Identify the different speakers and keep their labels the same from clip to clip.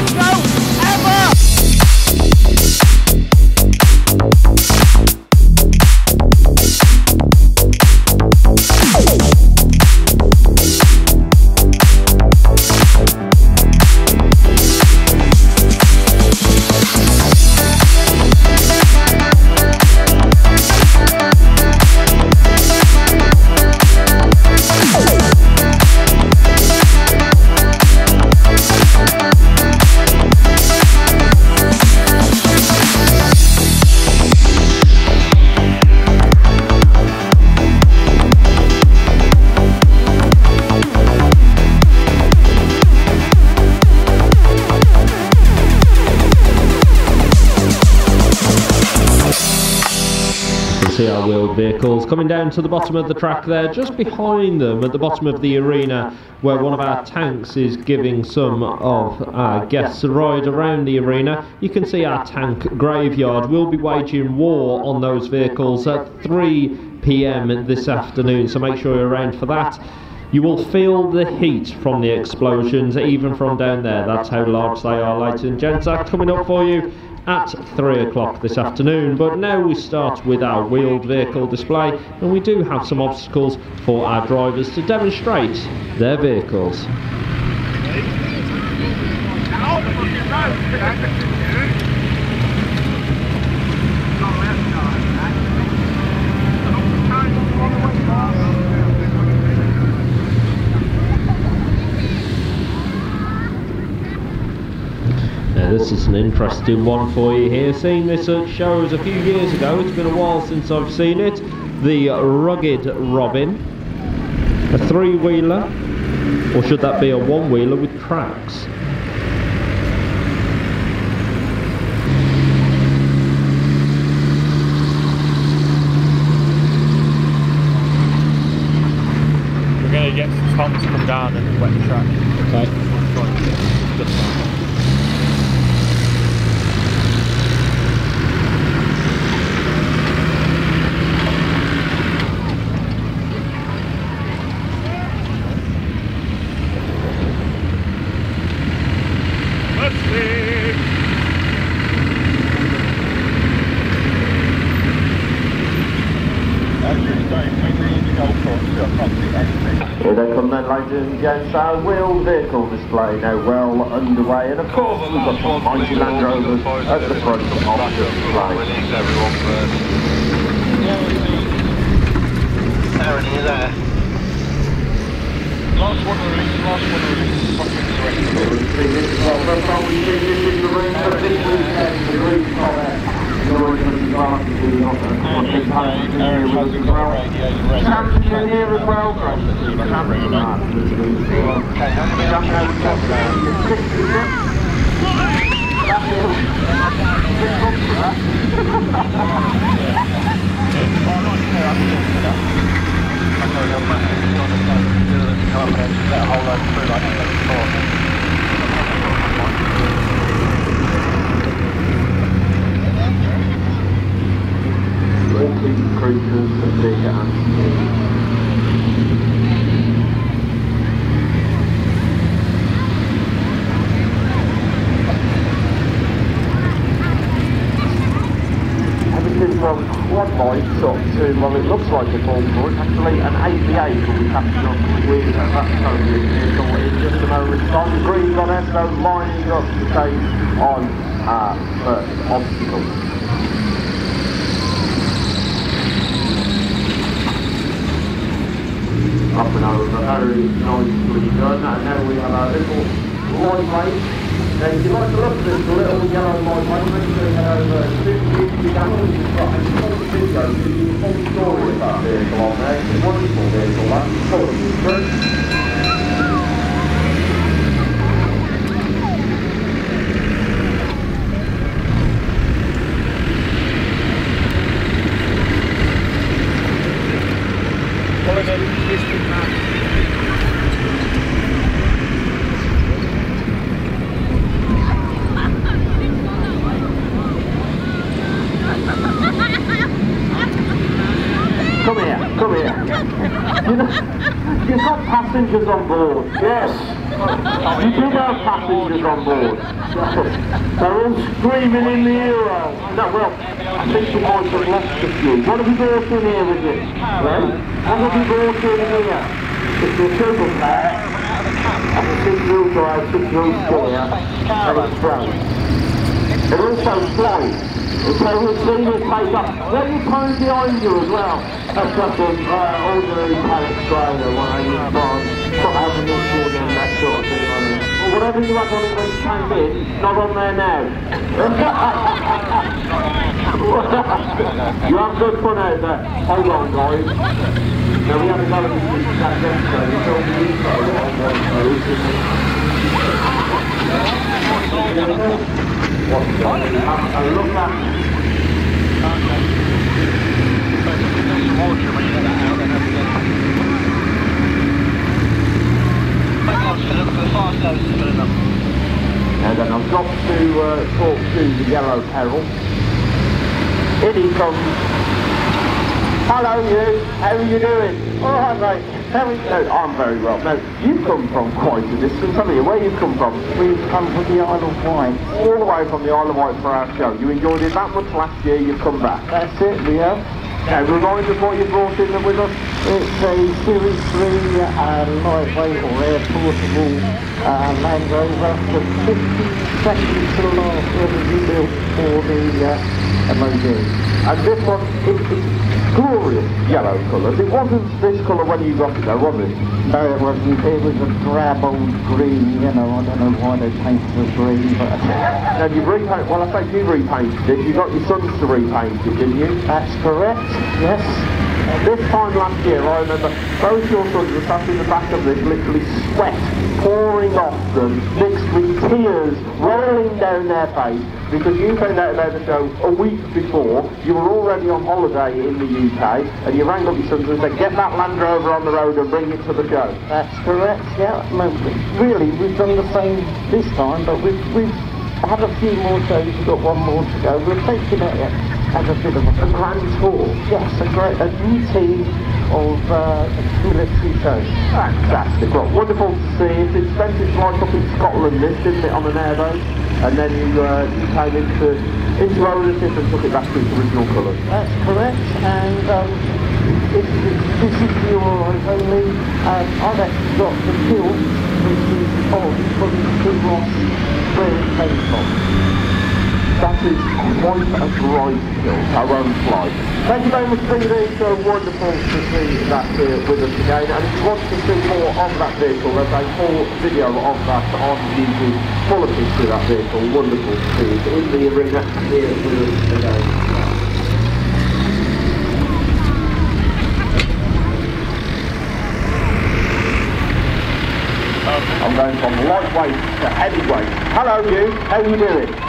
Speaker 1: metro ever!
Speaker 2: Vehicles coming down to the bottom of the track there, just behind them at the bottom of the arena, where one of our tanks is giving some of our guests a ride around the arena. You can see our tank graveyard. We'll be waging war on those vehicles at 3 pm this afternoon, so make sure you're around for that. You will feel the heat from the explosions, even from down there. That's how large they are, ladies and gents. That's coming up for you at 3 o'clock this afternoon. But now we start with our wheeled vehicle display, and we do have some obstacles for our drivers to demonstrate their vehicles. This is an interesting one for you here. Seeing this at shows a few years ago, it's been a while since I've seen it. The Rugged Robin, a three-wheeler, or should that be a one-wheeler with tracks?
Speaker 3: We're going to get Tom to come down and wet the track.
Speaker 2: Okay. Here they come then, ladies and gents, our wheeled vehicle display now well underway, and of course we've got some mighty Land Rovers at the front of the display.
Speaker 4: Aaron, are you there? Last one release, last one release. Fucking
Speaker 2: Well, that's how we see this in the ring for this weekend, the Green Collar. Lord and Martin doing off and watching Hanson here with us as well. Hanson here as well. Walking creatures and from quad bikes up to, well, it looks like a ball it's actually an AV8 will be catching up with uh, that totally vehicle in just a moment. Time green on it, so lining up to take on our first obstacle. Appenhausen. Nou is het pretty good. And now we have our little lawn pipe. Now if you like look at this little yellow lawn pipe, we're to over 50 gallons. It's got a full video, so you full story about that vehicle on there. It's a wonderful vehicle, that. Oh, good. Thank you. Passengers on board. Yes. You do have passengers on board. They're all screaming in the euro. No, well, I think you might have lost a few. What have you brought in here with you? Well, what have you brought in here? It's your super car. And the six-wheel drive, six-wheel steer, and it's front. It also flies. So we've seen it take up. Let me coming behind you as well. That's just an uh, ordinary pallet trailer when I use mine. Put ammunition and that sort of thing it. Whatever you had on it when you came in, not on there now. you have good fun out there. Hold on, guys. Now we haven't got a that the look at And then I've got to uh, talk to the yellow peril. In he comes. Hello you, how are you doing? All right mate, how are you? No, I'm very well. Now, you've come from quite a distance, haven't you? Where you come from? We've come from the Isle of Wight. All the way from the Isle of Wight for our show. You enjoyed it that much last year, you've come back. That's it, we have. Now, remind us what you brought in with us.
Speaker 5: It's a Series 3 uh, lightweight or air portable uh, Land Rover, the 52nd to the last ever rebuilt for the uh, MOD.
Speaker 2: And this one, it's glorious yellow colours. It wasn't this colour when you got it though, was it?
Speaker 5: No, it wasn't. It was a drab old green, you know, I don't know why they painted it green, but
Speaker 2: Now you've repainted, well I think you repainted it, you got your sons to repaint it, didn't you?
Speaker 5: that's correct, yes.
Speaker 2: This time last year, I remember both your sons were sat in the back of this, literally sweat pouring off them, mixed with tears rolling down their face, because you found out about the show a week before, you were already on holiday in the UK, and you rang up your sons and said, get that Land Rover on the road and bring it to the show.
Speaker 5: That's correct, yeah. Really, we've done the same this time, but we've, we've had a few more shows, we've got one more to go. We're taking it as a bit of a
Speaker 2: grand tour.
Speaker 5: Yes, a great, a new team of uh, military shows.
Speaker 2: Fantastic. Well, wonderful to see. It's expensive to like up in Scotland, this, didn't it, on an airboat? And then you, uh, you came into, into ownership and took it back to its original colours.
Speaker 5: That's correct, and um, if this is alright only, um, I've actually got the kill, which is on from the Ross, where it came from.
Speaker 2: That is quite a bright hill, our own flight. Thank you very much, Peter. It's so wonderful to see that here with us again. And if you want to see more of that vehicle, there's a full video of that on YouTube, full of history that vehicle. Wonderful to see it in the arena here with us again. I'm going from lightweight to heavyweight. Hello you, how are you doing?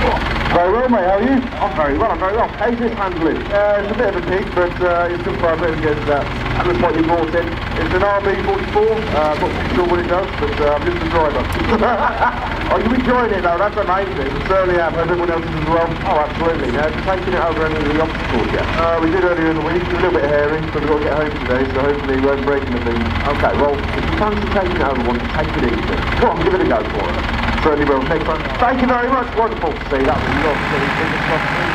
Speaker 2: Very well mate, how are you? I'm very well, I'm very well. How's this handling? Uh, it's a bit of a pig, but uh, it's good for a bit good that. And that's what you brought in. It's an RB44, uh, not sure what it does, but uh, I'm just a driver. are you enjoying it though? That's amazing. Certainly am, everyone else is as well. Oh, absolutely. Now, you taken it over any of the obstacles yet? Uh, we did earlier in the week, it a little bit hairy, but we've got to get home today, so hopefully we won't break anything. Okay, well, if you fancy taking it over one, take it easy. Come on, give it a go for us. Certainly will. Thank you very much. Wonderful see. That was lovely. Fingers crossed.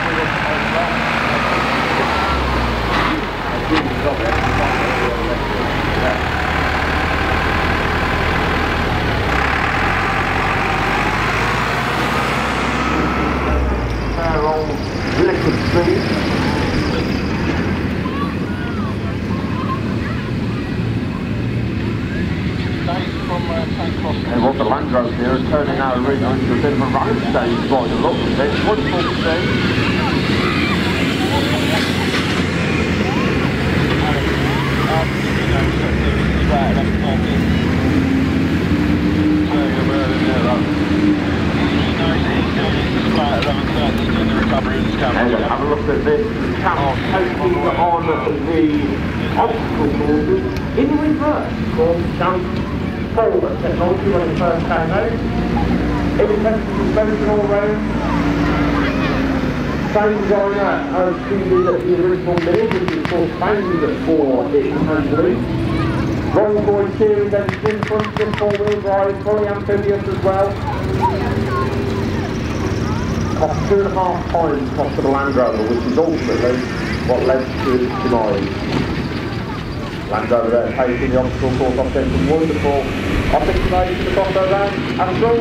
Speaker 2: And what the Land Rover here is turning our arena into a bit of a running stage by the look of it. Wonderful to. And have a look at this camel taking on the obstacle in reverse called jump forward technology when it first came out. It was tested suspension all round. same designer as the, the original Mini, which is called famed for its handling. Rolls Royce series engine, front and four-wheel drive, fully amphibious as well. Cost two and a half times the cost of the Land Rover, which is ultimately what led to its demise. Land Rover there taking the obstacle course off some wonderful Optik 2 is de tochter daar. Achtung!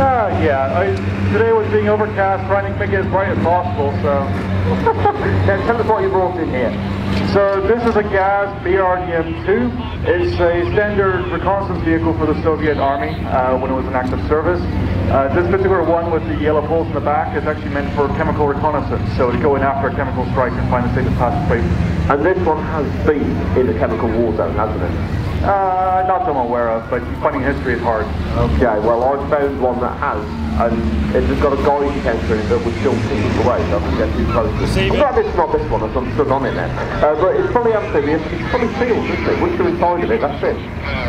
Speaker 6: Uh, yeah, I, today was being overcast, trying to make it as bright as possible, so...
Speaker 2: now tell us what you brought in here.
Speaker 6: So this is a GAZ BRDM-2. It's a standard reconnaissance vehicle for the Soviet Army uh, when it was in active service. Uh, this particular one with the yellow poles in the back is actually meant for chemical reconnaissance, so to go in after a chemical strike and find the safest passage
Speaker 2: And this one has been in the chemical war zone, hasn't it?
Speaker 6: Uh, not that I'm aware of, but finding history is hard.
Speaker 2: Okay, well I found one that has, and it's just got a Geiger counter in it that would still keep it away, so I can get too close to it. I'm glad it's not this one, I'm stood on it now. Uh, but it's fully amphibious, it's fully sealed, isn't it? Which you're inside of it, that's it.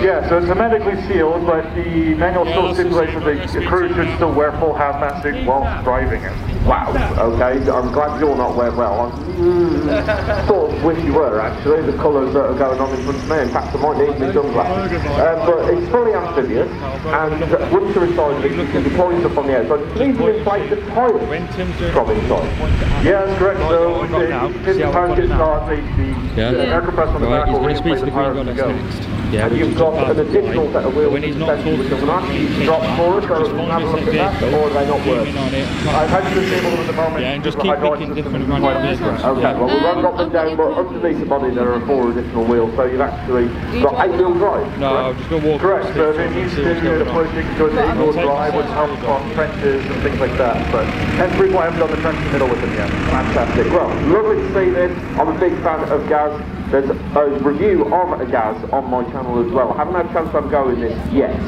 Speaker 6: Yeah, so it's hermetically sealed, but the manual still stipulates that the crew should still wear full hazmat suit while driving it.
Speaker 2: Wow, okay, I'm glad you're not wearing well. I mm, sort of wish you were, actually, the colours that are going on in front of me. In fact, I might need my sunglasses. Um, but it's fully amphibious, and once you're inside it, you can deploy stuff on the outside. You can even inflate the tires from inside.
Speaker 6: Yeah, that's correct. So, if the tires get started, the, the air compressor on the back will replace the tires to go.
Speaker 2: Yeah, and you've got an additional set of wheels
Speaker 3: when he's not
Speaker 2: which doesn't actually drop forward, so we can have a look at that, or do they not work?
Speaker 6: I've had to disable them at the moment.
Speaker 3: Yeah, and just keep picking different vehicles.
Speaker 2: Okay, well we won't drop them down, but underneath the body there are four additional wheels, so you've actually got eight wheel drive.
Speaker 3: No, I'm just going to walk
Speaker 6: Correct, so it needs to deploy so you can go to eight wheel drive, which helps on trenches and things like that, but hence the reason why I haven't done the trench in the middle with them yet.
Speaker 2: Fantastic. Well, lovely to see this. I'm a big fan of GAZ. There's a review of a GAZ on my channel as well. I haven't had a chance to have a go in this yet.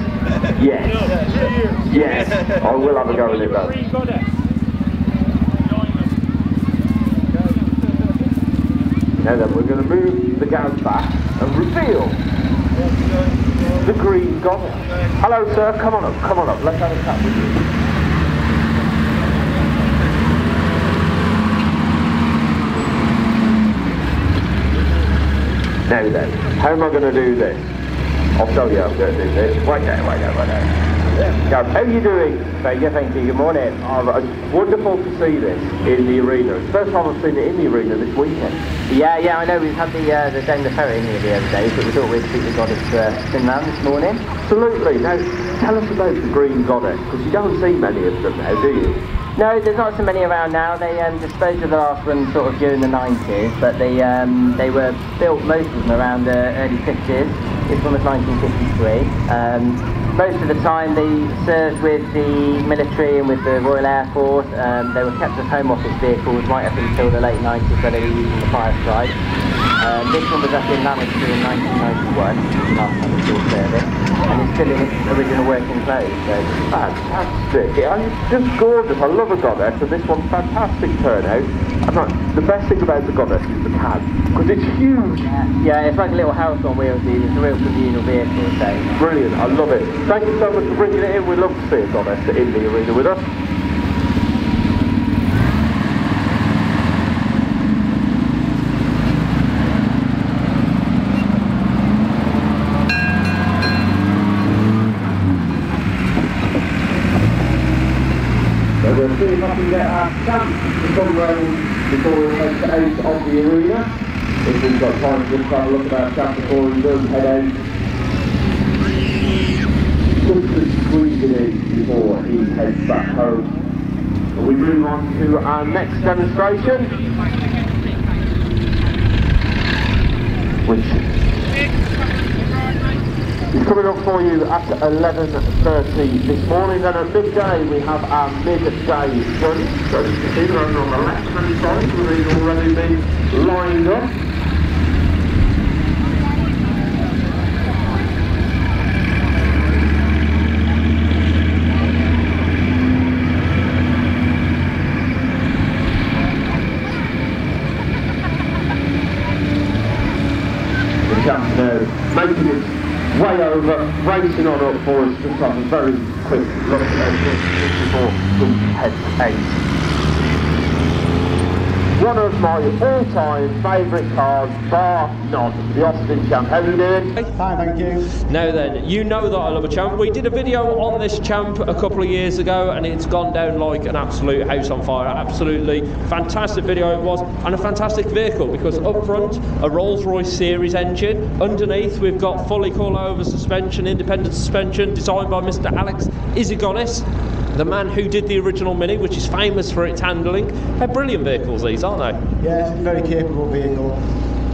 Speaker 2: Yes. Yes. I will have a go in it though. Now then, we're going to move the GAZ back and reveal the green goddess. Hello sir, come on up, come on up, let's have a chat with you. Now then, how am I going to do this? I'll show you how I'm going to do this. Right there, right there, right there. Now, how are you doing?
Speaker 7: Very good, thank you. Good morning.
Speaker 2: Oh, it's wonderful to see this in the arena. It's the first time I've seen it in the arena this weekend.
Speaker 7: Yeah, yeah, I know. We've had the uh, the Daimler Ferret in here the other day, but we thought we'd the goddess uh, round this morning.
Speaker 2: Absolutely. Now, tell us about the Green Goddess, because you don't see many of them now, do you?
Speaker 7: No, there's not so many around now. They um, disposed of the last one sort of during the 90s, but they um, they were built, most of them, around the early 50s. This one was 1953. Um, most of the time they served with the military and with the Royal Air Force. Um, they were kept as home office vehicles right up until the late 90s when they were using the fire strike. Um, this one was actually Lancaster in 1991, last time it was service, and it's still in its original working place, So.
Speaker 2: Fantastic! Yeah, it's just gorgeous. I love a goddess, and this one's fantastic turnout. And like, the best thing about the goddess is the cab, because it's huge.
Speaker 7: Yeah. yeah, it's like a little house on wheels. It's a real communal vehicle. So.
Speaker 2: Brilliant! I love it. Thank you so much for bringing it in. We love to see a goddess in the arena with us. Can get our champ to come round um, before we head out of the arena. If we've got time to just have a look at our champ before he does head out. Just to squeeze it in before he heads back home. we move on to our next demonstration, which coming up for you at 11.30 this morning. Then at midday we have our midday gun. So you can see over on the left hand side, so they've already been lined up. Jump now making over, racing on up for us, just have a very quick look at it before we head eight. One of my all-time favourite cars, bar none, the Austin Champ. How are you doing?
Speaker 8: Fine, thank you.
Speaker 1: Now then, you know that I love a champ. We did a video on this champ a couple of years ago and it's gone down like an absolute house on fire. Absolutely fantastic video it was and a fantastic vehicle because up front a Rolls-Royce series engine. Underneath we've got fully coilover suspension, independent suspension designed by Mr. Alex Issigonis. The man who did the original Mini, which is famous for its handling. They're brilliant vehicles, these, aren't they?
Speaker 8: Yeah, a very capable vehicle,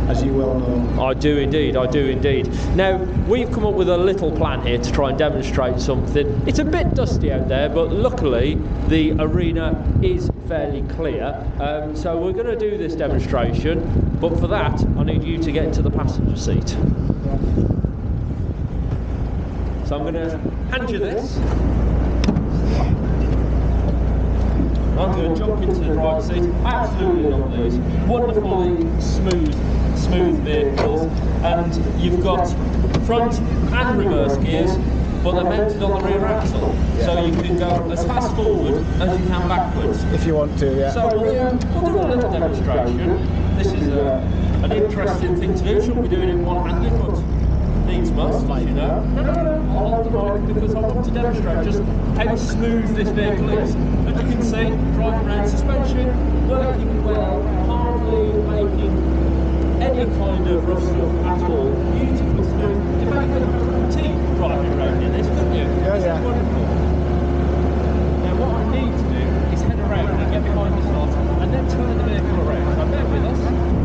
Speaker 8: as you well know.
Speaker 1: I do indeed, I do indeed. Now, we've come up with a little plan here to try and demonstrate something. It's a bit dusty out there, but luckily the arena is fairly clear. Um, so we're going to do this demonstration, but for that, I need you to get into the passenger seat. So I'm going to hand you this. I'm going to jump into the driver's seat. Absolutely love these. Wonderfully smooth, smooth vehicles. And you've got front and reverse gears, but they're mounted on the rear axle. So you can go as fast forward as you can backwards.
Speaker 8: If you want to, yeah.
Speaker 1: So we'll do, we'll do a little demonstration. This is a, an interesting thing to do. Shouldn't be doing it one-handed, but needs must, as you know. No, no, no, I'll hold the mic because I want to demonstrate just how smooth this vehicle is. As you can see, driving around suspension, working well, hardly making any kind of stuff at all. Beautifully smooth. In fact, you could have a tea driving around in this, couldn't you?
Speaker 8: Yeah,
Speaker 1: This is
Speaker 8: yeah.
Speaker 1: wonderful. Now what I need to do is head around and get behind the slot and then turn the vehicle around. So bear with us.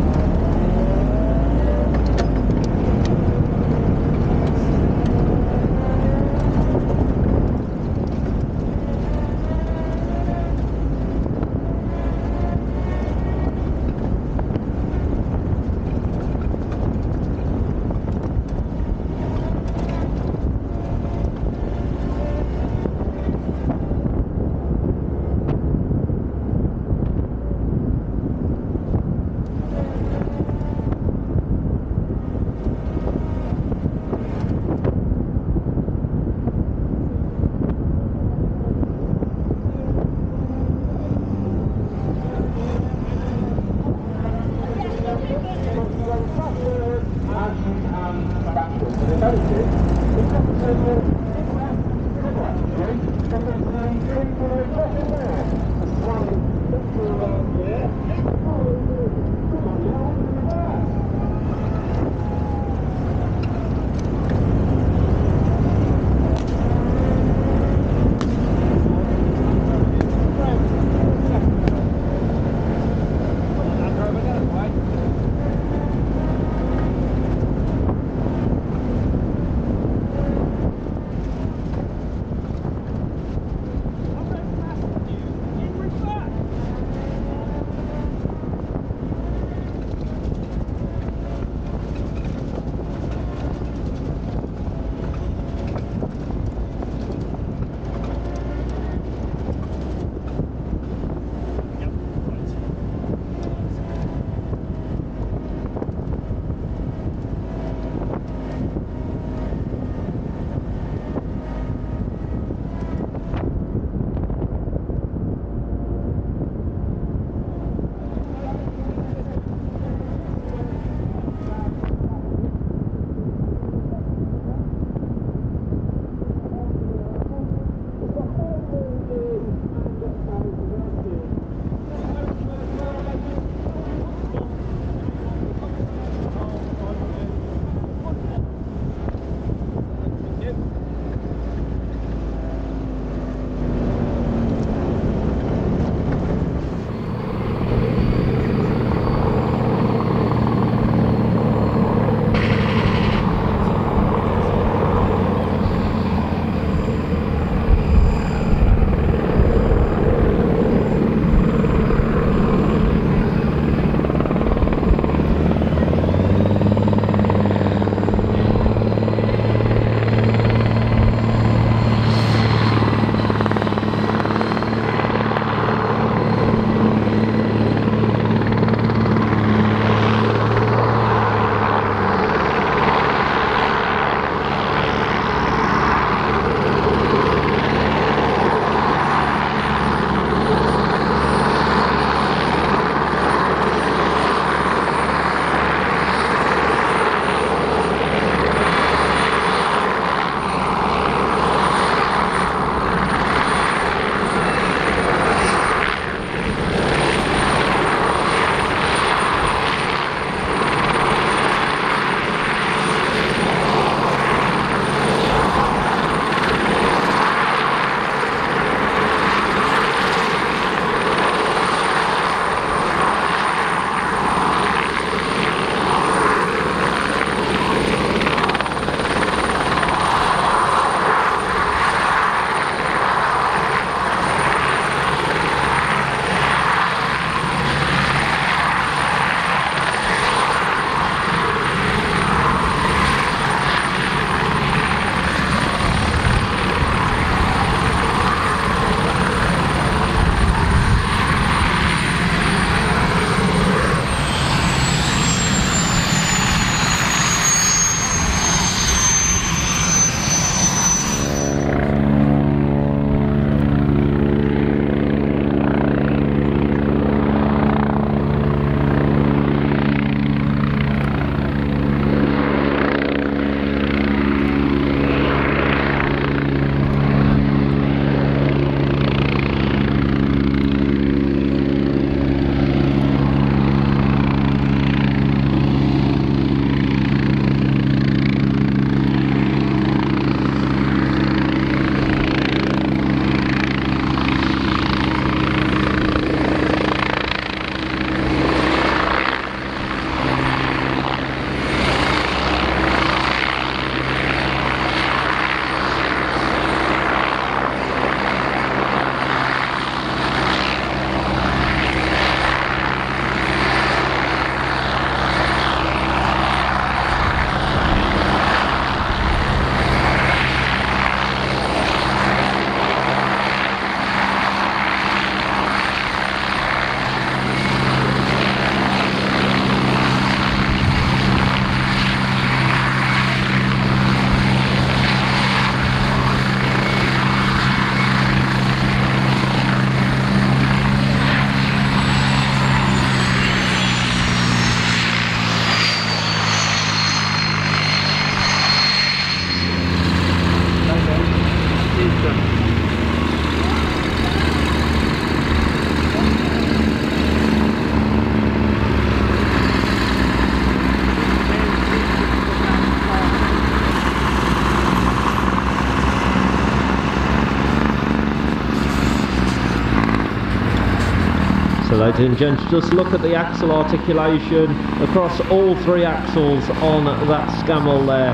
Speaker 1: And gents, just look at the axle articulation across all three axles on that Scammell there.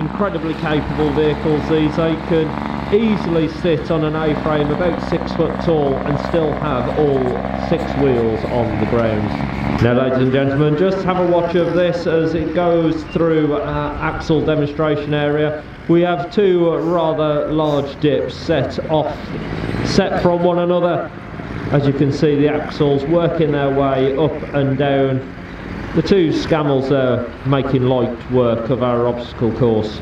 Speaker 1: Incredibly capable vehicles these, they can easily sit on an A-frame about six foot tall and still have all six wheels on the ground. Now ladies and gentlemen, just have a watch of this as it goes through our axle demonstration area. We have two rather large dips set off, set from one another as you can see the axles working their way up and down. The two Scammells there making light work of our obstacle course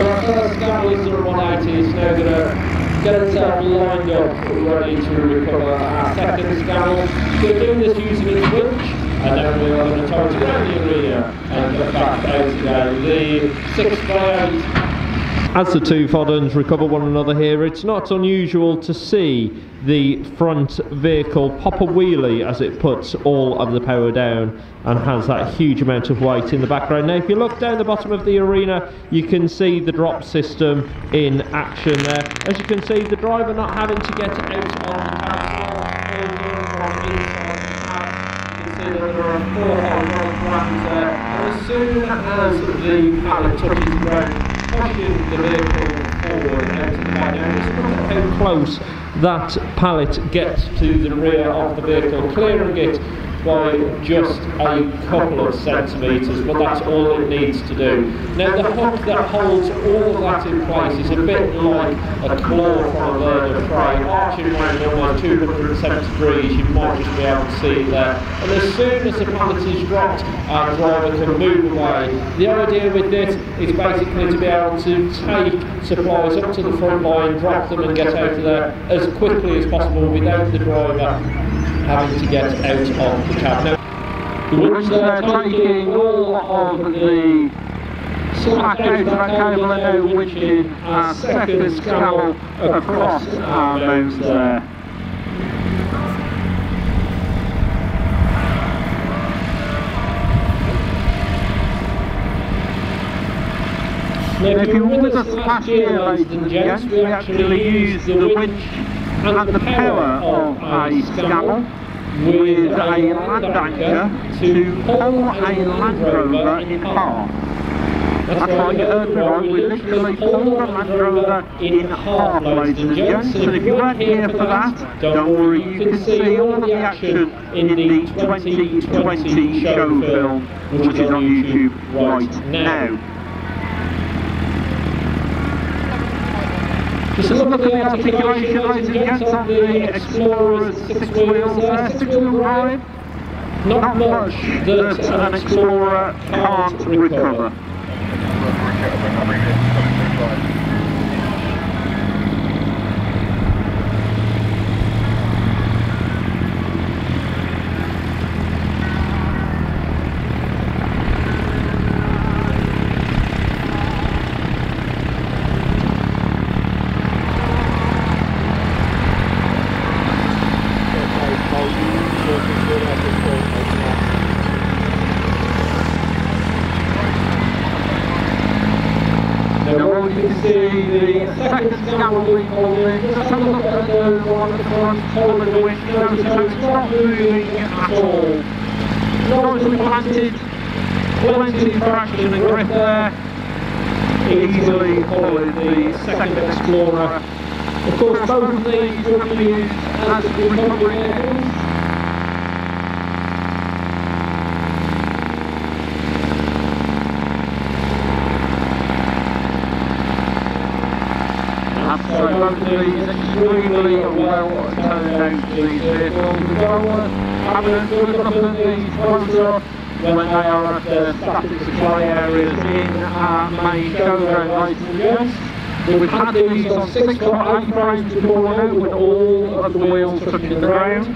Speaker 1: So our first Scammell is the 180 is now going to get itself lined up ready to recover our second Scammell. We're doing this using its winch and then we're going to it around the arena and get back out again. The 6 by 8 as the two Fodens recover one another here, it's not unusual to see the front vehicle pop a wheelie as it puts all of the power down and has that huge amount of weight in the background. Now if you look down the bottom of the arena you can see the drop system in action there. As you can see the driver not having to get out on the four there and as soon as the pallet touches the ground pushing the vehicle forward out to the back. Now just look at how close that pallet gets to the rear of the vehicle, clearing it by just a couple of centimetres, but that's all it needs to do. Now the hook that holds all of that in place is a bit like a claw from a bird of prey, arching around almost 270 degrees, you might just be able to see it there. And as soon as the pallet is dropped, our driver can move away. The idea with this is basically to be able to take supplies up to the front line, drop them and get out of there as quickly as possible without the driver having to get out of the cab. Now, the winch
Speaker 5: They're taking all of the slack out of that cable and now winching our second Scammell across our mounts there.
Speaker 1: Now,
Speaker 5: If you were with us last year, ladies and gents, we actually used the winch and the power of a Scammell with a land anchor to pull a Land Rover in half. That's right, you heard me right, we literally pulled the Land Rover in half, ladies and gents. And if you weren't here for that, don't worry, you can see all of the action in the 2020 show film, which is on YouTube right now.
Speaker 1: Just look at the articulation, ladies and gents, on the Explorer's six wheels there, six wheel drive. Not much that an Explorer can't recover. Now you can see the second Scammell being pulled in. Just have a look at the one at front holding the. Notice how it's not moving at all. Nicely planted, plenty of traction and grip there. Easily followed the second Explorer
Speaker 9: Of course, both of these will be used as recovery
Speaker 1: both of these extremely well out these having a look at these when they are at static supply areas in main. We've had these on 6 foot 8 frames before now with all of the wheels touching the ground.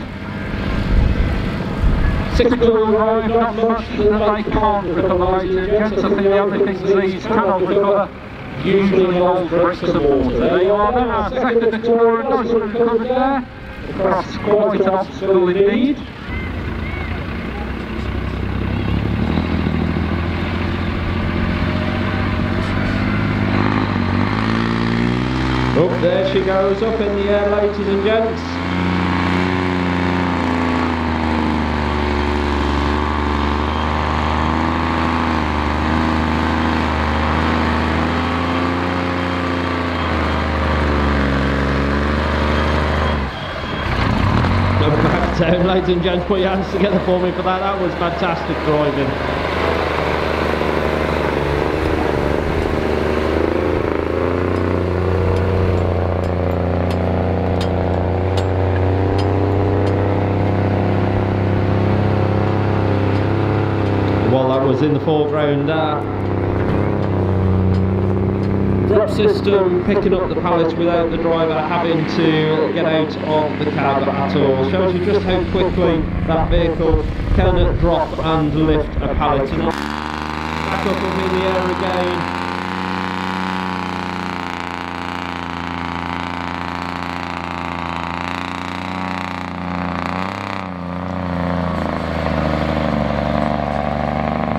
Speaker 1: Six drive, not much that they can't recover, ladies and gents. I think the only things these cannot recover usually involve bricks and. There you are then, our second Explorer, nice one recovered there. Across quite an obstacle indeed.
Speaker 9: Up there she goes, up in the air, ladies and gents. Up back down, ladies and gents. Put your hands together for me for that. That was fantastic driving. While that was in the foreground, uh, system picking up the pallets without the driver having to get out of the cab at all. Shows you just how quickly that vehicle can drop and lift a pallet. And back up in the air again.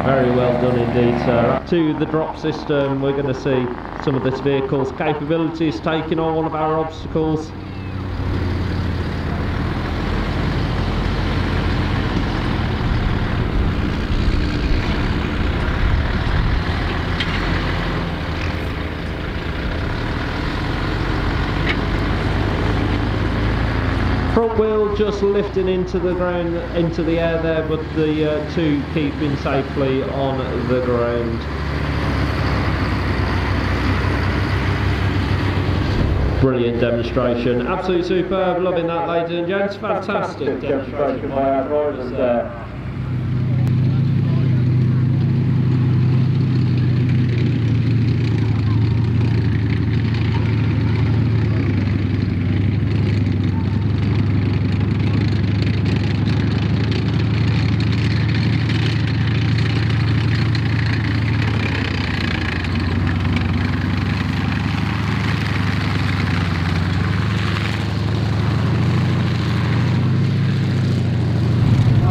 Speaker 9: Very well done indeed, sir. Up to the drop system, we're going to see some of this vehicle's capabilities taking on one of our obstacles. Front wheel just lifting into the ground, into the air there, but the uh, two keeping safely on the ground. Brilliant demonstration, absolutely superb, loving that ladies and gents, fantastic demonstration. by our drivers there.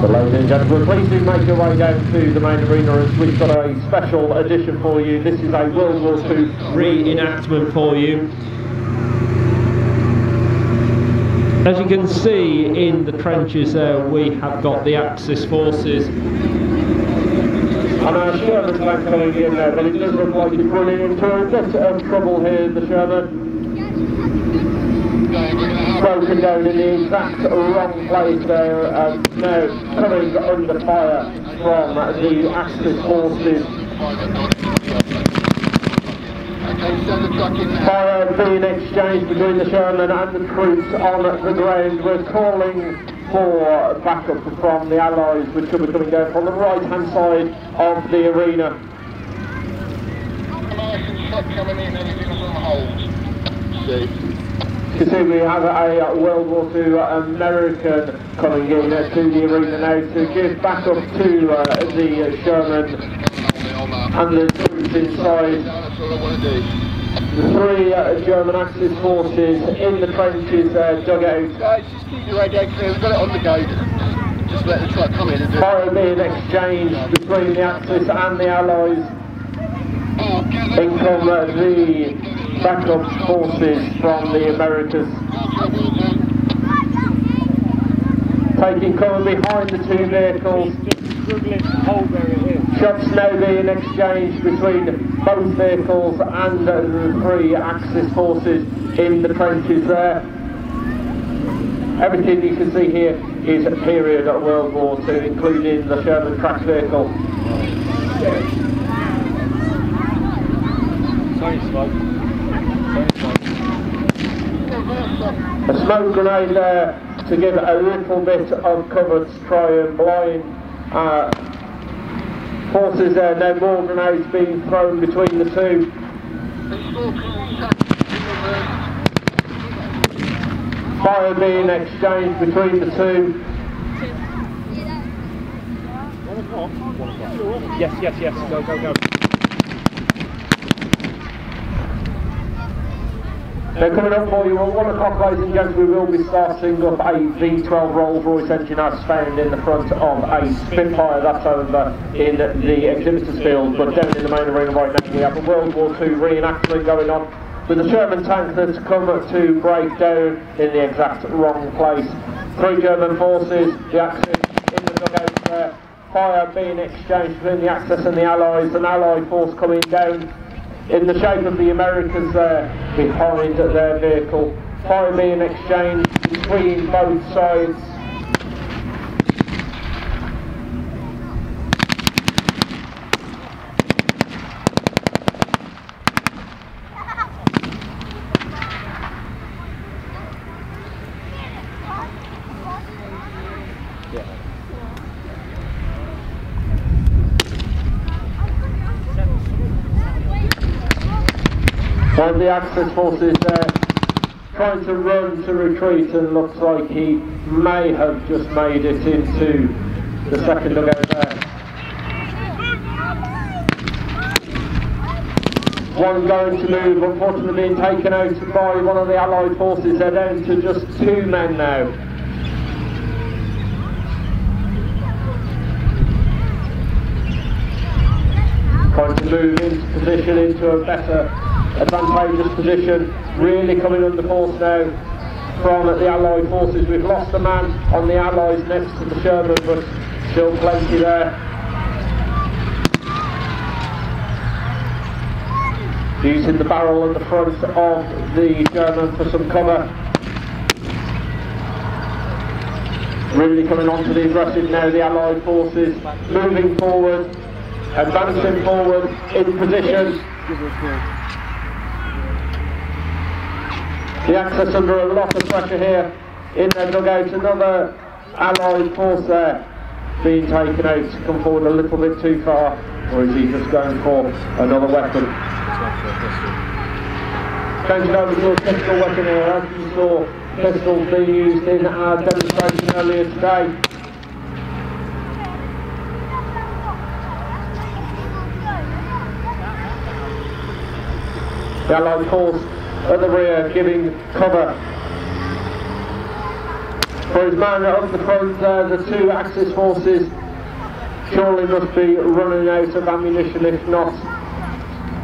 Speaker 9: So ladies and gentlemen, please do make your way down to the main arena as we've got a special edition for you. This is a World War II reenactment for you. As you can see in the trenches there, we have got the Axis forces. And our Sherman's back coming in there, but it does look like it's running into a bit of trouble here, the Sherman broken down in the exact wrong place there, and now coming under fire from the Axis forces. Fire being exchanged between the Sherman and the troops on the ground. We're calling for backup from the Allies, which will be coming down from the right hand side of the arena. You see, we have a uh, World War II American coming in uh, to the arena now to give backup to uh, the uh, Sherman and the troops inside. The three uh, German Axis forces in the trenches uh, dug out.
Speaker 10: Guys, just keep your radio clear. We've got it on the go. Just let the truck come in and do it.
Speaker 9: Fire being exchanged between the Axis and the Allies. In come uh, the backup forces from the Americas. Taking cover behind the two vehicles. Shots now being exchanged between both vehicles and the three Axis forces in the trenches there. Everything you can see here is a period of World War II, including the Sherman track vehicle. A smoke grenade there to give a little bit of cover to try and blind uh, forces there. No more grenades being thrown between the two. Fire being exchanged between the two.
Speaker 3: Yes, yes, yes. Go, go, go.
Speaker 9: They're coming up for you. at one o'clock, ladies and gentlemen, we will be starting up a V12 Rolls-Royce engine as found in the front of a Spitfire. That's over in the exhibitors field, but down in the main arena right now we have a World War II reenactment going on with a German tank that's come to break down in the exact wrong place. Three German forces, the Axis in the dugout there. Fire being exchanged between the Axis and the Allies, an Allied force coming down in the shape of the Americans there behind their vehicle. Fire being exchanged between both sides. The Axis forces there trying to run to retreat and looks like he may have just made it into the second dugout there. One going to move, unfortunately being taken out by one of the Allied forces. They're down to just two men now. Trying to move into position, into a better advantageous position, really coming under force now from the Allied forces. We've lost a man on the Allies next to the Sherman, but still plenty there. Using the barrel at the front of the German for some cover. Really coming on to the aggressive now, the Allied forces moving forward, advancing forward in position. The Axis under a lot of pressure here in their dugout. Another Allied force there being taken out to come forward a little bit too far. Or is he just going for another weapon? Changing over to a pistol weapon here, as you saw pistols being used in our demonstration earlier today. The Allied force at the rear giving cover. For his man up the front there, the two Axis forces surely must be running out of ammunition if not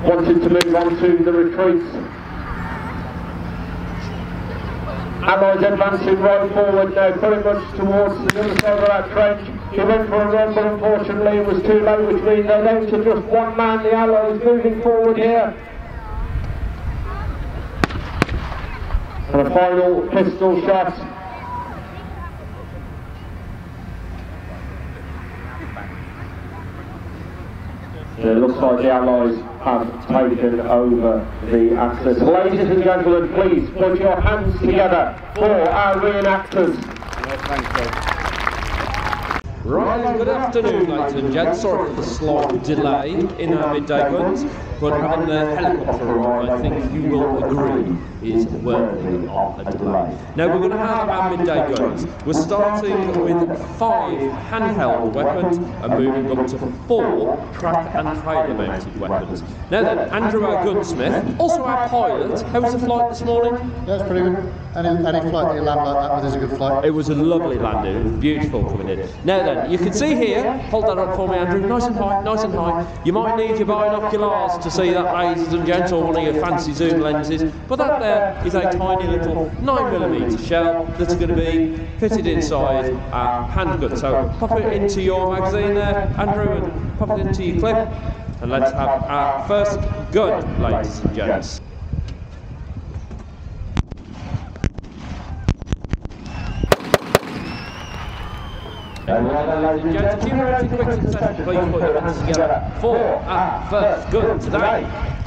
Speaker 9: wanting to move on to the retreats. Allies advancing right forward now, pretty much towards the other side of that trench. He went for a run, but unfortunately it was too late, which means they're down to just one man. The Allies moving forward here. And a final pistol shot. It looks like the Allies have taken over the Axis. Ladies and gentlemen, please put your hands together for our reenactors.
Speaker 1: Right, good afternoon, ladies and gents. Sorry for the slight delay in our midday guns, but having the helicopter I think you will agree, is worthy of a delay. Now, we're going to have our midday guns. We're starting with five handheld weapons and moving up to four track and trailer mounted weapons. Now then, Andrew, our gunsmith, also our pilot. How was the flight this morning?
Speaker 11: Yeah, it's pretty good. Any, any flight that you land like that with is a good flight.
Speaker 1: It was a lovely landing. It was beautiful coming in. Now then, you can see here, hold that up for me, Andrew, nice and high, nice and high. You might need your binoculars to see that, ladies and gents, or one of your fancy zoom lenses, but that there is a tiny little 9mm shell that's going to be fitted inside a handgun. So pop it into your magazine there, Andrew, and pop it into your clip, and let's have our first gun, ladies and gents. Gents, keep quick succession, please put your hands together for our first gun today.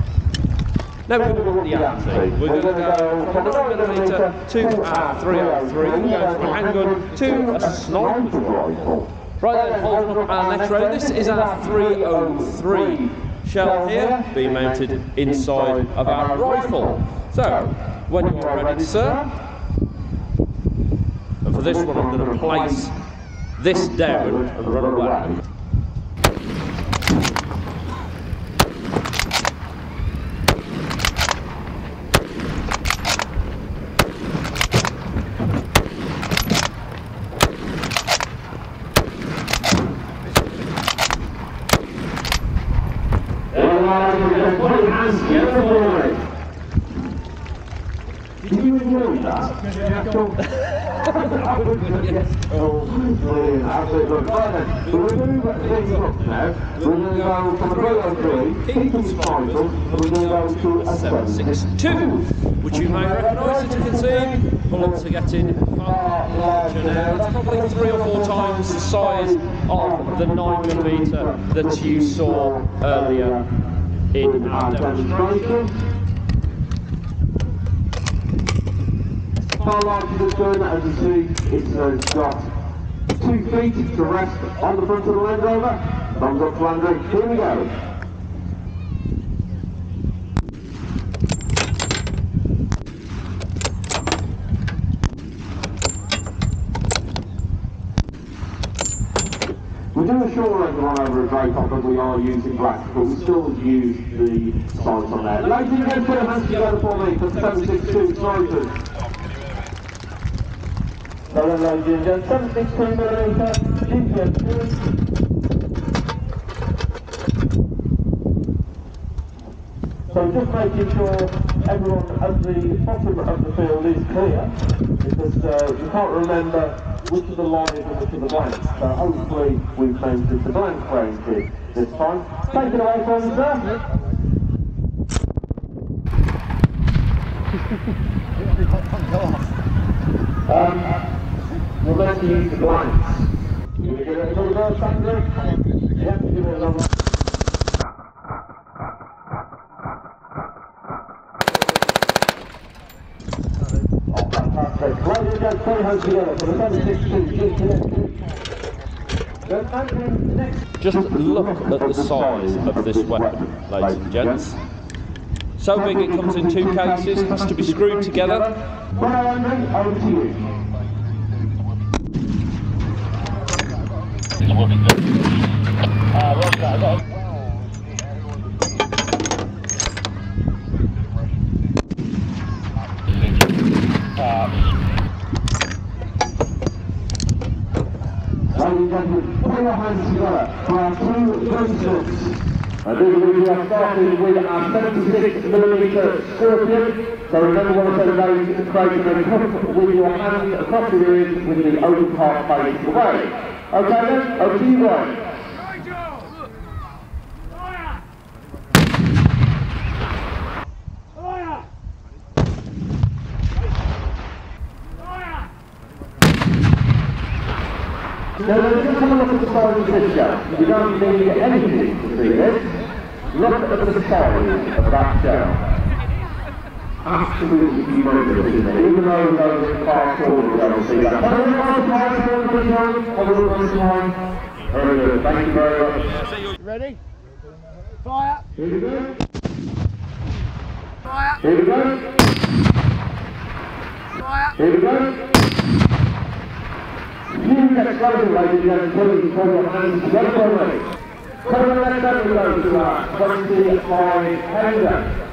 Speaker 1: Now we're going to at the anti. We're going to go from a 9mm to a 303, we're going from a handgun to a rifle. Right then, holding up uh, our next round, this is our 303 shell here, being mounted inside of our rifle. So, when you are ready, sir, and for this one I'm going to place this down and run away.
Speaker 2: Did you enjoy that? oh, going to things up now. To go from a 303, keep it spiral, and going to a 762.
Speaker 1: which you may recognise as you can see. Bullets are getting far larger now. It's probably three or four times the size of the 9mm that you saw earlier in our demonstration.
Speaker 2: Far larger than gun, as you see, it's uh, got two feet to rest on the front of the Land Rover. Thumbs up to Andrew. Here we go. We do assure everyone over at Draycote that we are using black, but we still use the sights on there. Ladies and gentlemen, hands together for me for 762 Snipers. Hello, ladies and gentlemen, 762 millimeter GPS 2. So just making sure everyone at the bottom of the field is clear, because uh, you can't remember which of the lines and which of the blanks. So hopefully we've mounted the blank range this time. Take it away from. Um, we're going to use the blanks. You going to give it a little go, Sandra? Yeah, give it a little Fantastic. Ladies and gentlemen, put your hands together for the 762 GTS. Next.
Speaker 1: Just look at the size of this weapon, ladies and gents. So big it comes in two cases, has to be screwed together.
Speaker 2: Well, Andrew, over to you. Ladies and gentlemen, put your hands together for our two gunshots. I do we are starting with our 76mm Scorpion. So remember what I said about creating a cup with your hands across the ears with the open part facing away. Okay then, over to you guys. Now, let's just have a look at the size of this shell. You don't need anything to see this. Look at the size of that shell. Absolutely? Even though those you see that. Very good, thank you very much.
Speaker 12: Ready? Fire!
Speaker 2: Here we go.
Speaker 12: Fire!
Speaker 2: Here we go.
Speaker 12: Fire!
Speaker 2: Here we go. You get closer, ladies and gentlemen, put your hands together for me. Come on, let's go to our 25 pounder. Here ladies and gentlemen.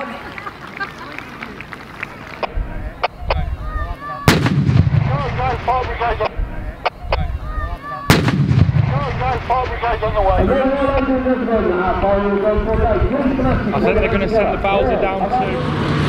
Speaker 9: I think they're going to send the Bowser down too.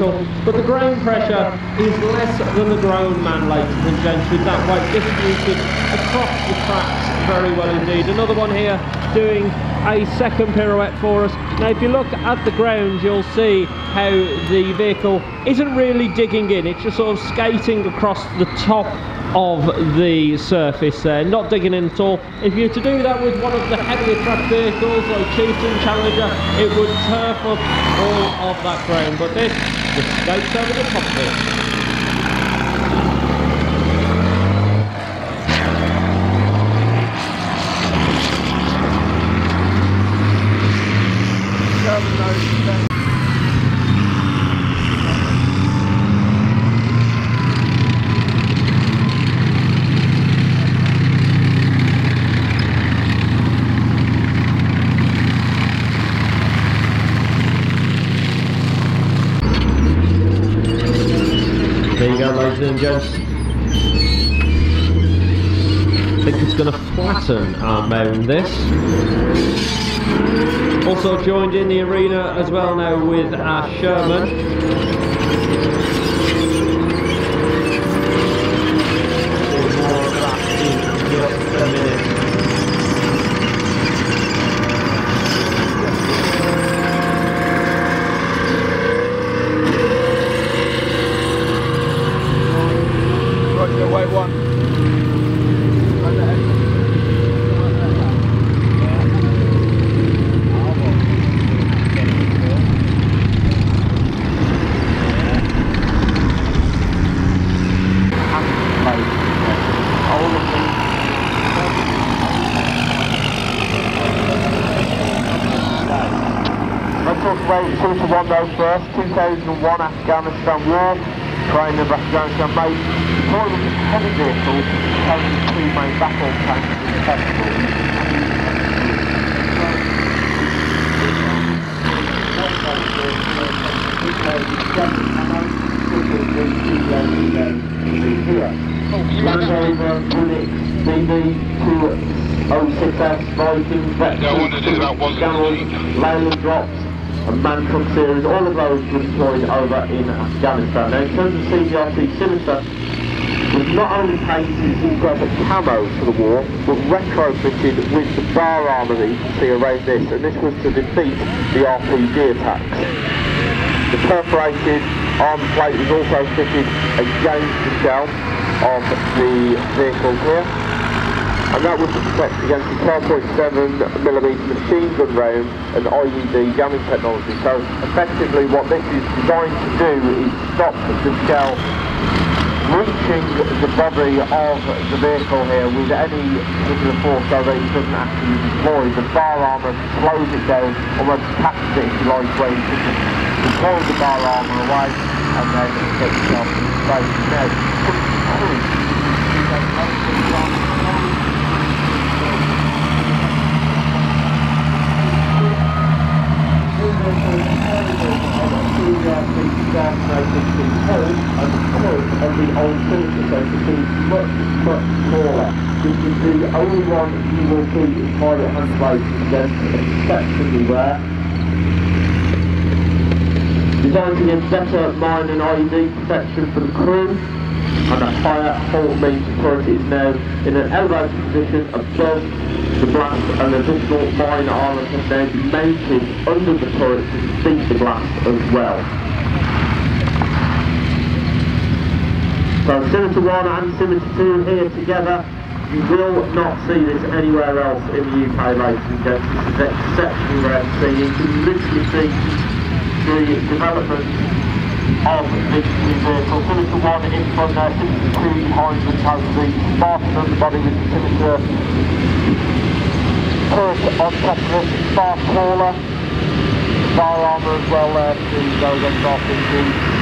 Speaker 1: But the ground pressure is less than the grown man, ladies and gents, that weight distributed across the tracks very well indeed. Another one here doing a second pirouette for us. Now if you look at the ground you'll see how the vehicle isn't really digging in, it's just sort of skating across the top of the surface there, not digging in at all. If you were to do that with one of the heavier truck vehicles like Chieftain Challenger, it would turf up all of that ground, but this just skates over the top of it. There you go, ladies gents. think it's going to flatten our mound this. Also joined in the arena as well now with our Sherman.
Speaker 9: Roger, wait one.
Speaker 2: Let's talk about two to one though first. 2001 Afghanistan War. Training of Afghanistan made deployment of heavy vehicles carrying two main battle tanks successful. Land Rover, Bullet, BV206S, Vikings, Vectors, Scammells, Leyland Drops, and Man Truck Series, all of those were deployed over in Afghanistan. Now in terms of CVRT Scimitar, was not only painted in graphic camo for the war, but retrofitted with the bar armour that you can see around this, and this was to defeat the RPG attacks. The perforated arm plate was also fitted against the shell of the vehicle here. And that to protect against the 12.7mm machine gun round and IED jamming technology. So effectively what this is designed to do is stop the shell reaching the body of the vehicle here with any particular force so that it doesn't actually deploy. The bar armour slows it down, almost catches it if you like, where you can the bar armour away and then get yourself in space. Now, of the old cylinder so it is much, much smaller. This is the only one you will see in private hand places that's exceptionally rare. Designed to give better mine and IED protection for the crew, and a higher the turret is now in an elevated position above the blast and additional mine armour can now be mounted under the turret to defeat the blast as well. So Scimitar 1 and Scimitar 2 here together. You will not see this anywhere else in the UK, ladies and gents. This is exceptionally rare to see. You can literally see the development of this new vehicle. Scimitar 1 in front there, Scimitar 2 behind which has the Spartan underbody with the Scimitar top of it, far taller. Bar armour as well there to go against RPG.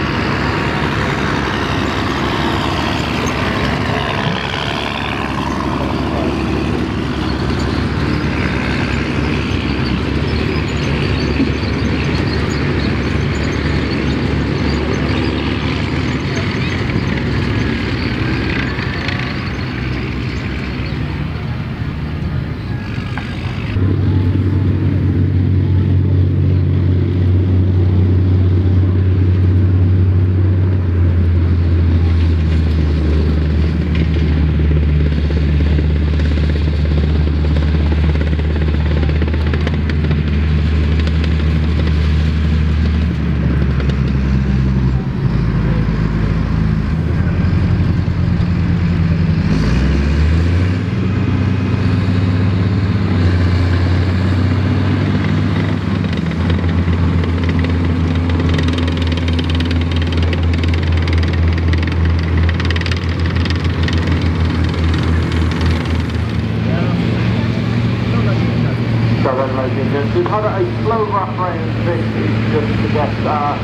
Speaker 2: So gents, we've had a slow wrap round this just to get uh,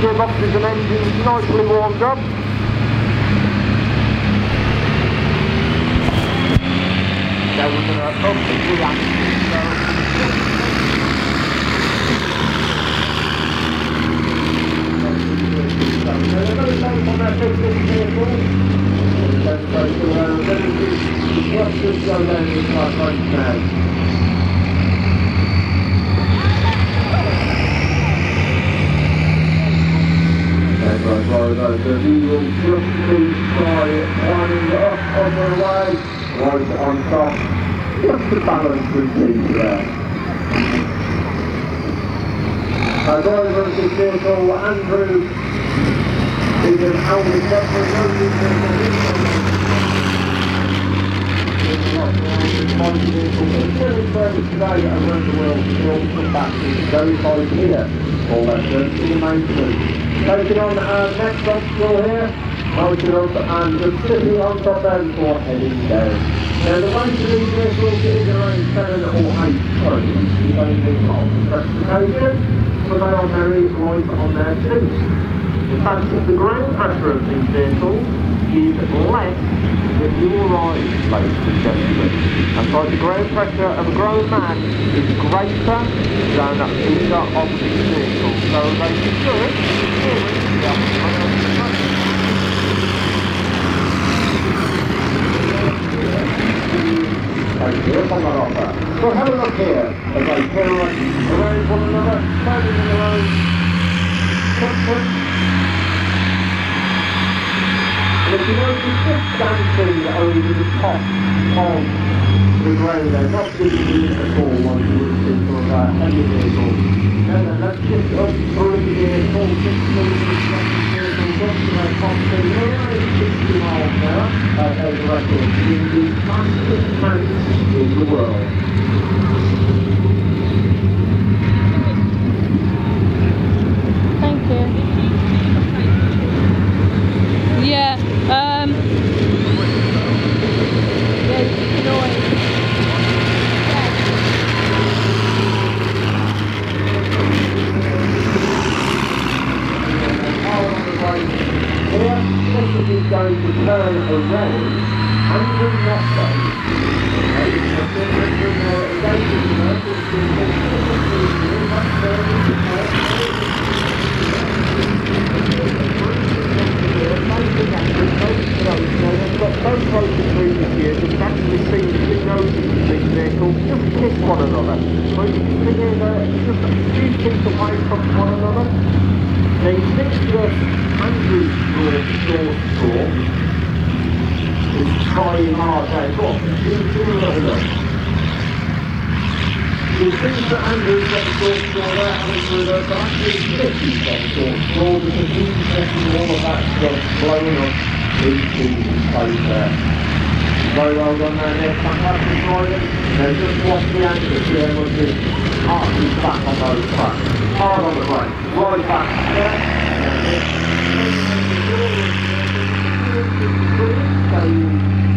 Speaker 2: gearboxes and engines nicely warmed up. Now we're going to up the action. So, Rover, so he will just be try climbing up on the way, right on top, just to balance the seat there. Our driver of this vehicle, Andrew, is an Audi today around the world still come back to verified here all lessons in maintenance. Taking on our next obstacle here, mounted up and just sitting on top end for heading down. Now the weight of these vehicles is around 7 or 8 tons, depending on the specification, but they are very light on their seats. In fact, the ground pressure of these vehicles is less than your eyes, ladies and gentlemen. And so the ground pressure of a grown man is greater than either of these vehicles. So they should. So have a look here as they turn around one another, standing in their own And if you notice just dancing over the top of the ground there, not visible at all you would see from a vehicle. No, no, that's just up through here, full 6 millimeters, vehicles up to their top speed, around 60 miles uh, the in the world.
Speaker 13: Thank you. Yeah, um. Yeah, it's annoying.
Speaker 2: Here, this is going turn around and will not go. Both roads in previous years have actually seen two noses of these vehicles just kiss one another. So you can see here they're just a few feet away from one another. The Nicholas Andrews brought short straw is trying hard now. Go on, give give me another look. The things that There, to short straw because all of that into there. Very well done there, Nick. Fantastic driving. Now just watch the anchor, see how much his heart is back on those tracks. Hard on the brake. Right back.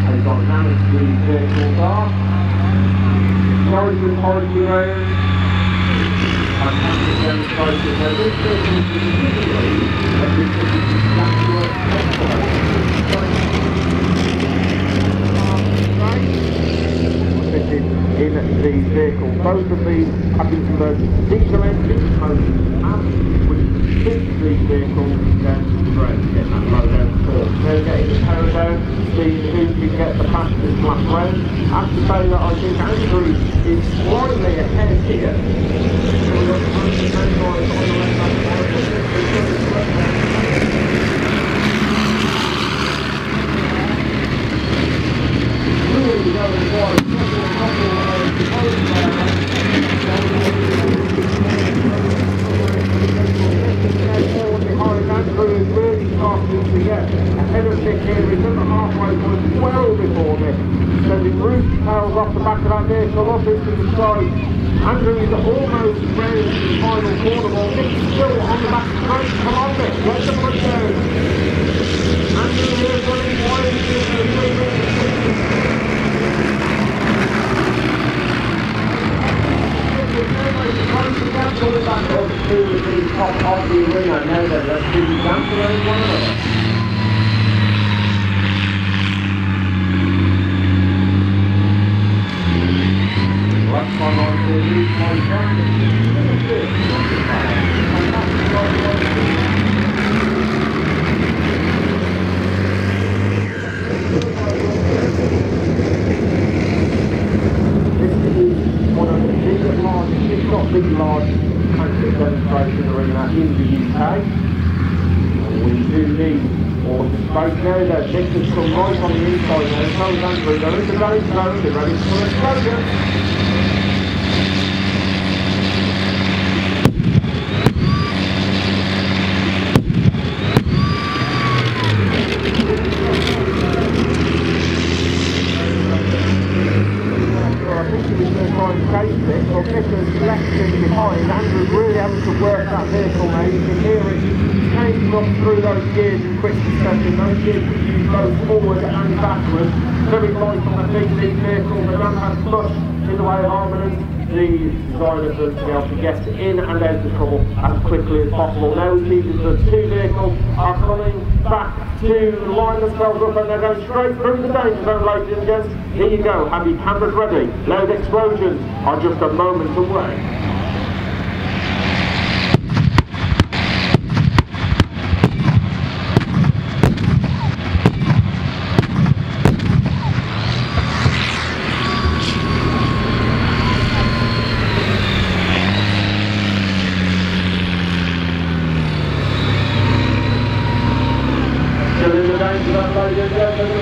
Speaker 2: They've got damage to the vehicle car. Sorry to hold you around. Fantastic demonstration. Now this vehicle is particularly a bit fitted in vehicles. Both of these have diesel engines, motors and which fits these vehicles to. They're getting the who can get the fastest lap round. I have to say that I think Andrew is ahead here. Andrew is really starting to of Nick here. He's at the halfway point well before this. Sending roof tails off the back of that vehicle up into the sky. Andrew is almost round the final corner ball. Nick's still on the back straight. Come on, Nick. Let the foot down. Andrew here running wide. Coming back up to the top of the arena now that the dance around one. Left one on to the point one of the biggest, largest, if not the largest concert demonstration arena in the UK. We do need all the smoke there. The Victor's come right on the inside there. So Andrew, they're in the go zone. They're ready for the explosion. I think he was going to try and chase it, but Vickers left him behind. Andrew really having to work that vehicle now. You can hear it changing up through those gears in quick succession. Those gears that you both forward and backwards. Very light on the big, big vehicle. They don't have much in the way of armament. Design of them to be able to get in and out of trouble as quickly as possible. Now see that the two vehicles are coming back to line themselves up and they're going straight through the danger zone, ladies and gents. Here you go, have your cameras ready. Loud explosions are just a moment away. Still in the danger zone, ladies and gentlemen.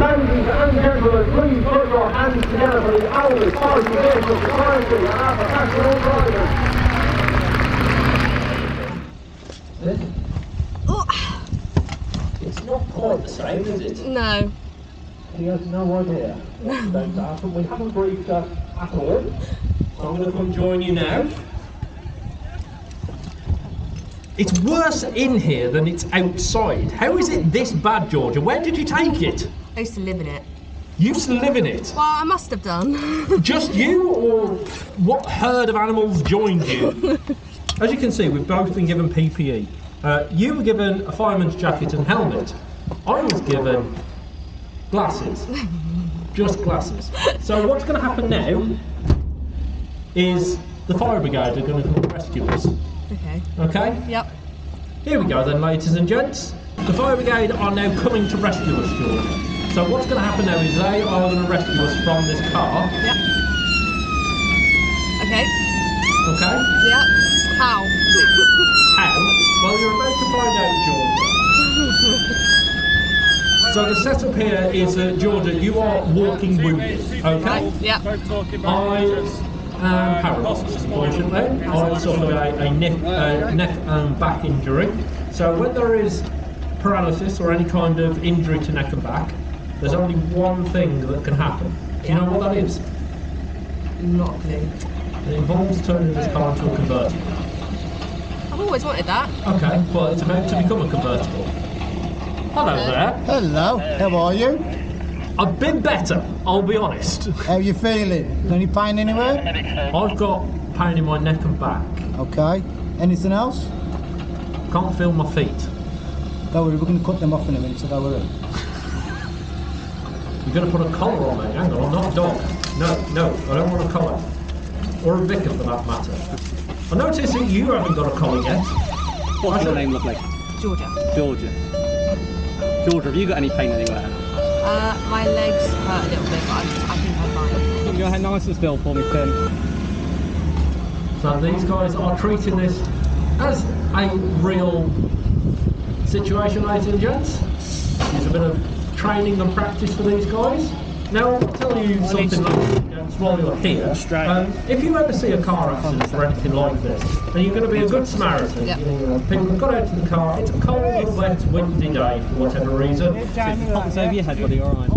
Speaker 2: Ladies and gentlemen, please put your hands together for the oldest motor vehicle society and our professional drivers.
Speaker 1: It's not quite the same, is it?
Speaker 14: No.
Speaker 1: He has no idea what's about to happen. We her at all. So I'm going to come join you now. It's worse in here than it's outside. How is it this bad, Georgia? Where did you take it?
Speaker 15: I used to live in it.
Speaker 1: You used to live in it.
Speaker 15: Well, I must have done.
Speaker 1: Just you, or what herd of animals joined you? As you can see, we've both been given PPE. Uh, you were given a fireman's jacket and helmet. I was given glasses. Just glasses. So what's going to happen now is the fire brigade are going to come rescue us.
Speaker 15: okay.
Speaker 1: Okay?
Speaker 15: Yep.
Speaker 1: Here we go then, ladies and gents. The fire brigade are now coming to rescue us, George. So what's going to happen now is they are going to rescue us from this car.
Speaker 15: Yep. Okay.
Speaker 1: Okay?
Speaker 15: Yep. How?
Speaker 1: How? Well, you're about to find out, Georgia. So the setup here is, uh, Georgia, you are walking wounded, okay?
Speaker 15: Yep.
Speaker 1: I am paralysed, unfortunately. I suffered a, a neck, uh, neck and back injury. So when there is paralysis or any kind of injury to neck and back, there's only one thing that can happen. Do you know what that is?
Speaker 15: Not a clue.
Speaker 1: It involves turning this car into a convertible.
Speaker 15: I've always wanted that.
Speaker 1: Okay, well, it's about to become a convertible. Hello there.
Speaker 11: Hello, how are you?
Speaker 1: I've been better, I'll be honest.
Speaker 11: How you feeling? Any pain anywhere?
Speaker 1: I've got pain in my neck and back.
Speaker 11: Okay. Anything else?
Speaker 1: Can't feel my feet.
Speaker 11: Don't worry, we're going to cut them off in a minute, so don't worry.
Speaker 1: You're going to put a collar on me. Hang on, I'm not a dog. No, no, I don't want a collar. Or a vicar for that matter. I notice that you haven't got a collar yet.
Speaker 16: What's your name, lovely?
Speaker 15: Georgia.
Speaker 16: Georgia. Georgia, have you got any pain anywhere?
Speaker 15: Uh, my legs hurt a little bit, but I, I think I'm fine.
Speaker 16: Keep your head nice and still for me, Tim.
Speaker 1: So these guys are treating this as a real situation, ladies and gents. There's a bit of training and practice for these guys. Now, I'll tell you something like while you're here. Um, if you ever see a car accident or anything like this, then you're going to be a good Samaritan.
Speaker 15: Yep.
Speaker 1: People have got out of the car, it's a cold, wet, windy day for whatever reason.
Speaker 16: Pop this over your head, buddy, alright?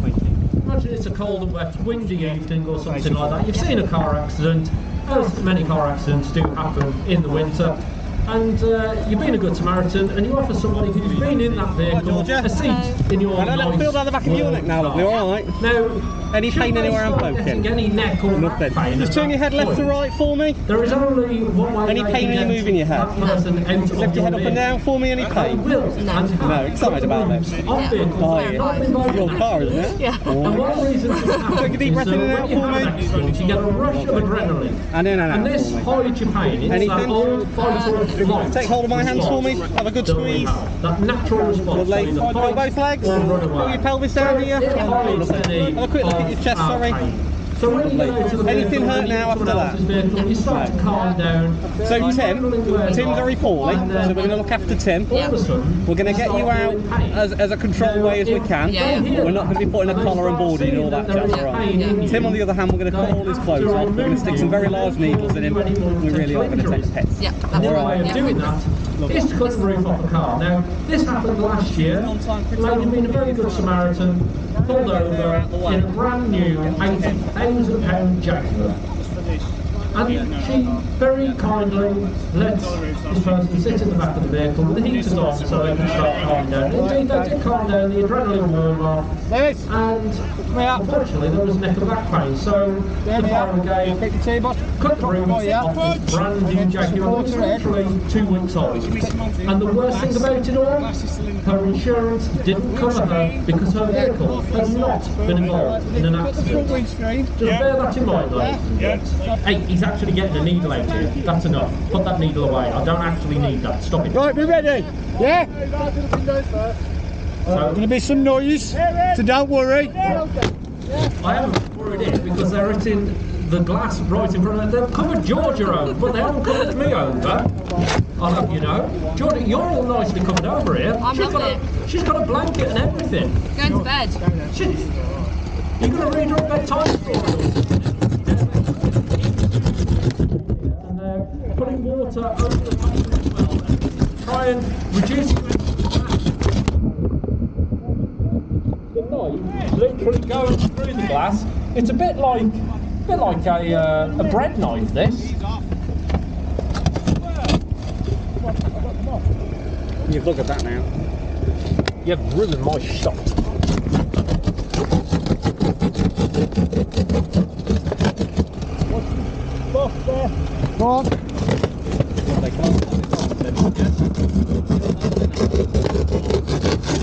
Speaker 16: Thank you.
Speaker 1: Imagine it's a cold and wet, windy evening or something like that. You've seen a car accident, as many car accidents do happen in the winter. And uh, you've been a good Samaritan, and you offer somebody who's been in that vehicle a seat in your
Speaker 16: I know, let me
Speaker 1: nice
Speaker 16: feel down the back of your neck now, lovely, alright?
Speaker 1: Now,
Speaker 16: Any pain anywhere I'm poking?
Speaker 1: Any neck or back
Speaker 16: Nothing.
Speaker 1: pain
Speaker 16: Just turn your head left to right for me.
Speaker 1: There is only one way
Speaker 16: Any pain
Speaker 1: can
Speaker 16: when you
Speaker 1: get
Speaker 16: move in your head?
Speaker 1: That person out of
Speaker 16: Lift your head up and down for me, any
Speaker 1: They
Speaker 16: pain?
Speaker 1: will.
Speaker 16: No, excited about this.
Speaker 1: On vehicles,
Speaker 16: Oh,
Speaker 1: they
Speaker 16: yeah. Your
Speaker 1: in
Speaker 16: car, isn't it?
Speaker 15: Yeah.
Speaker 1: and one of the reasons
Speaker 16: Take a deep breath in and out
Speaker 1: you
Speaker 16: for me.
Speaker 1: you get a rush of adrenaline.
Speaker 16: And in and
Speaker 1: And this
Speaker 16: for
Speaker 1: hides your pain. It's that old fight or flight
Speaker 16: Take hold of my hands for me. Have a good squeeze.
Speaker 1: That natural response. Fight
Speaker 16: both legs. Pull your pelvis down here. Have a quick look at your chest, sorry.
Speaker 1: So when you go to the
Speaker 16: Anything hurt now after that?
Speaker 1: Vehicle, you start to calm down.
Speaker 16: So Tim, Tim's very poorly,
Speaker 1: and
Speaker 16: so we're going to look after Tim.
Speaker 1: all of a sudden,
Speaker 16: We're going to get you out as, as a controlled way as we can.
Speaker 15: Yeah, yeah.
Speaker 16: We're not going to be putting a collar and boarding and all that jazz, right? Tim, on the other hand, we're going to cut all his clothes off. We're going to stick some very large needles in him. We really are going to take the piss.
Speaker 15: Yeah, that's
Speaker 1: One way
Speaker 15: right.
Speaker 1: of
Speaker 15: Yeah.
Speaker 1: doing that is to cut the roof off the car. Now, this happened last year. Lady being a very good Samaritan, pulled over in a brand new £80,000 Jaguar. And she very kindly lets this person sit in the back of the vehicle with the heaters on so they can start calming down. Indeed, they did calm down, the adrenaline wore off, and unfortunately there was neck and back pain. So the fire brigade cut the roof off this brand new Jaguar, which literally two weeks old. And the worst thing about it all, her insurance didn't cover her because her vehicle had not been involved in an accident. Just bear that in mind, ladies and gents. Hey, he's actually getting a needle out here. That's enough. Put that needle away. I don't actually need that. Stop it.
Speaker 11: Right, we ready? Yeah?
Speaker 1: So, There's
Speaker 11: Gonna be some noise, so don't worry.
Speaker 1: I am worried it because they're hitting the glass right in front of them. They've covered Georgia over, but they haven't covered me over. I hope you know. Georgia, you're all nicely covered over here.
Speaker 15: I'm
Speaker 1: she's got a, she's got a blanket and everything.
Speaker 15: Going to bed.
Speaker 1: She's, you're going to read her a bedtime story. And they're putting water over the top as well. Try and reduce the knife literally going through the glass. It's a bit like, a bit like a, uh, a bread knife. This.
Speaker 16: You look at that now.
Speaker 1: You've ruined my shot.
Speaker 11: Go on.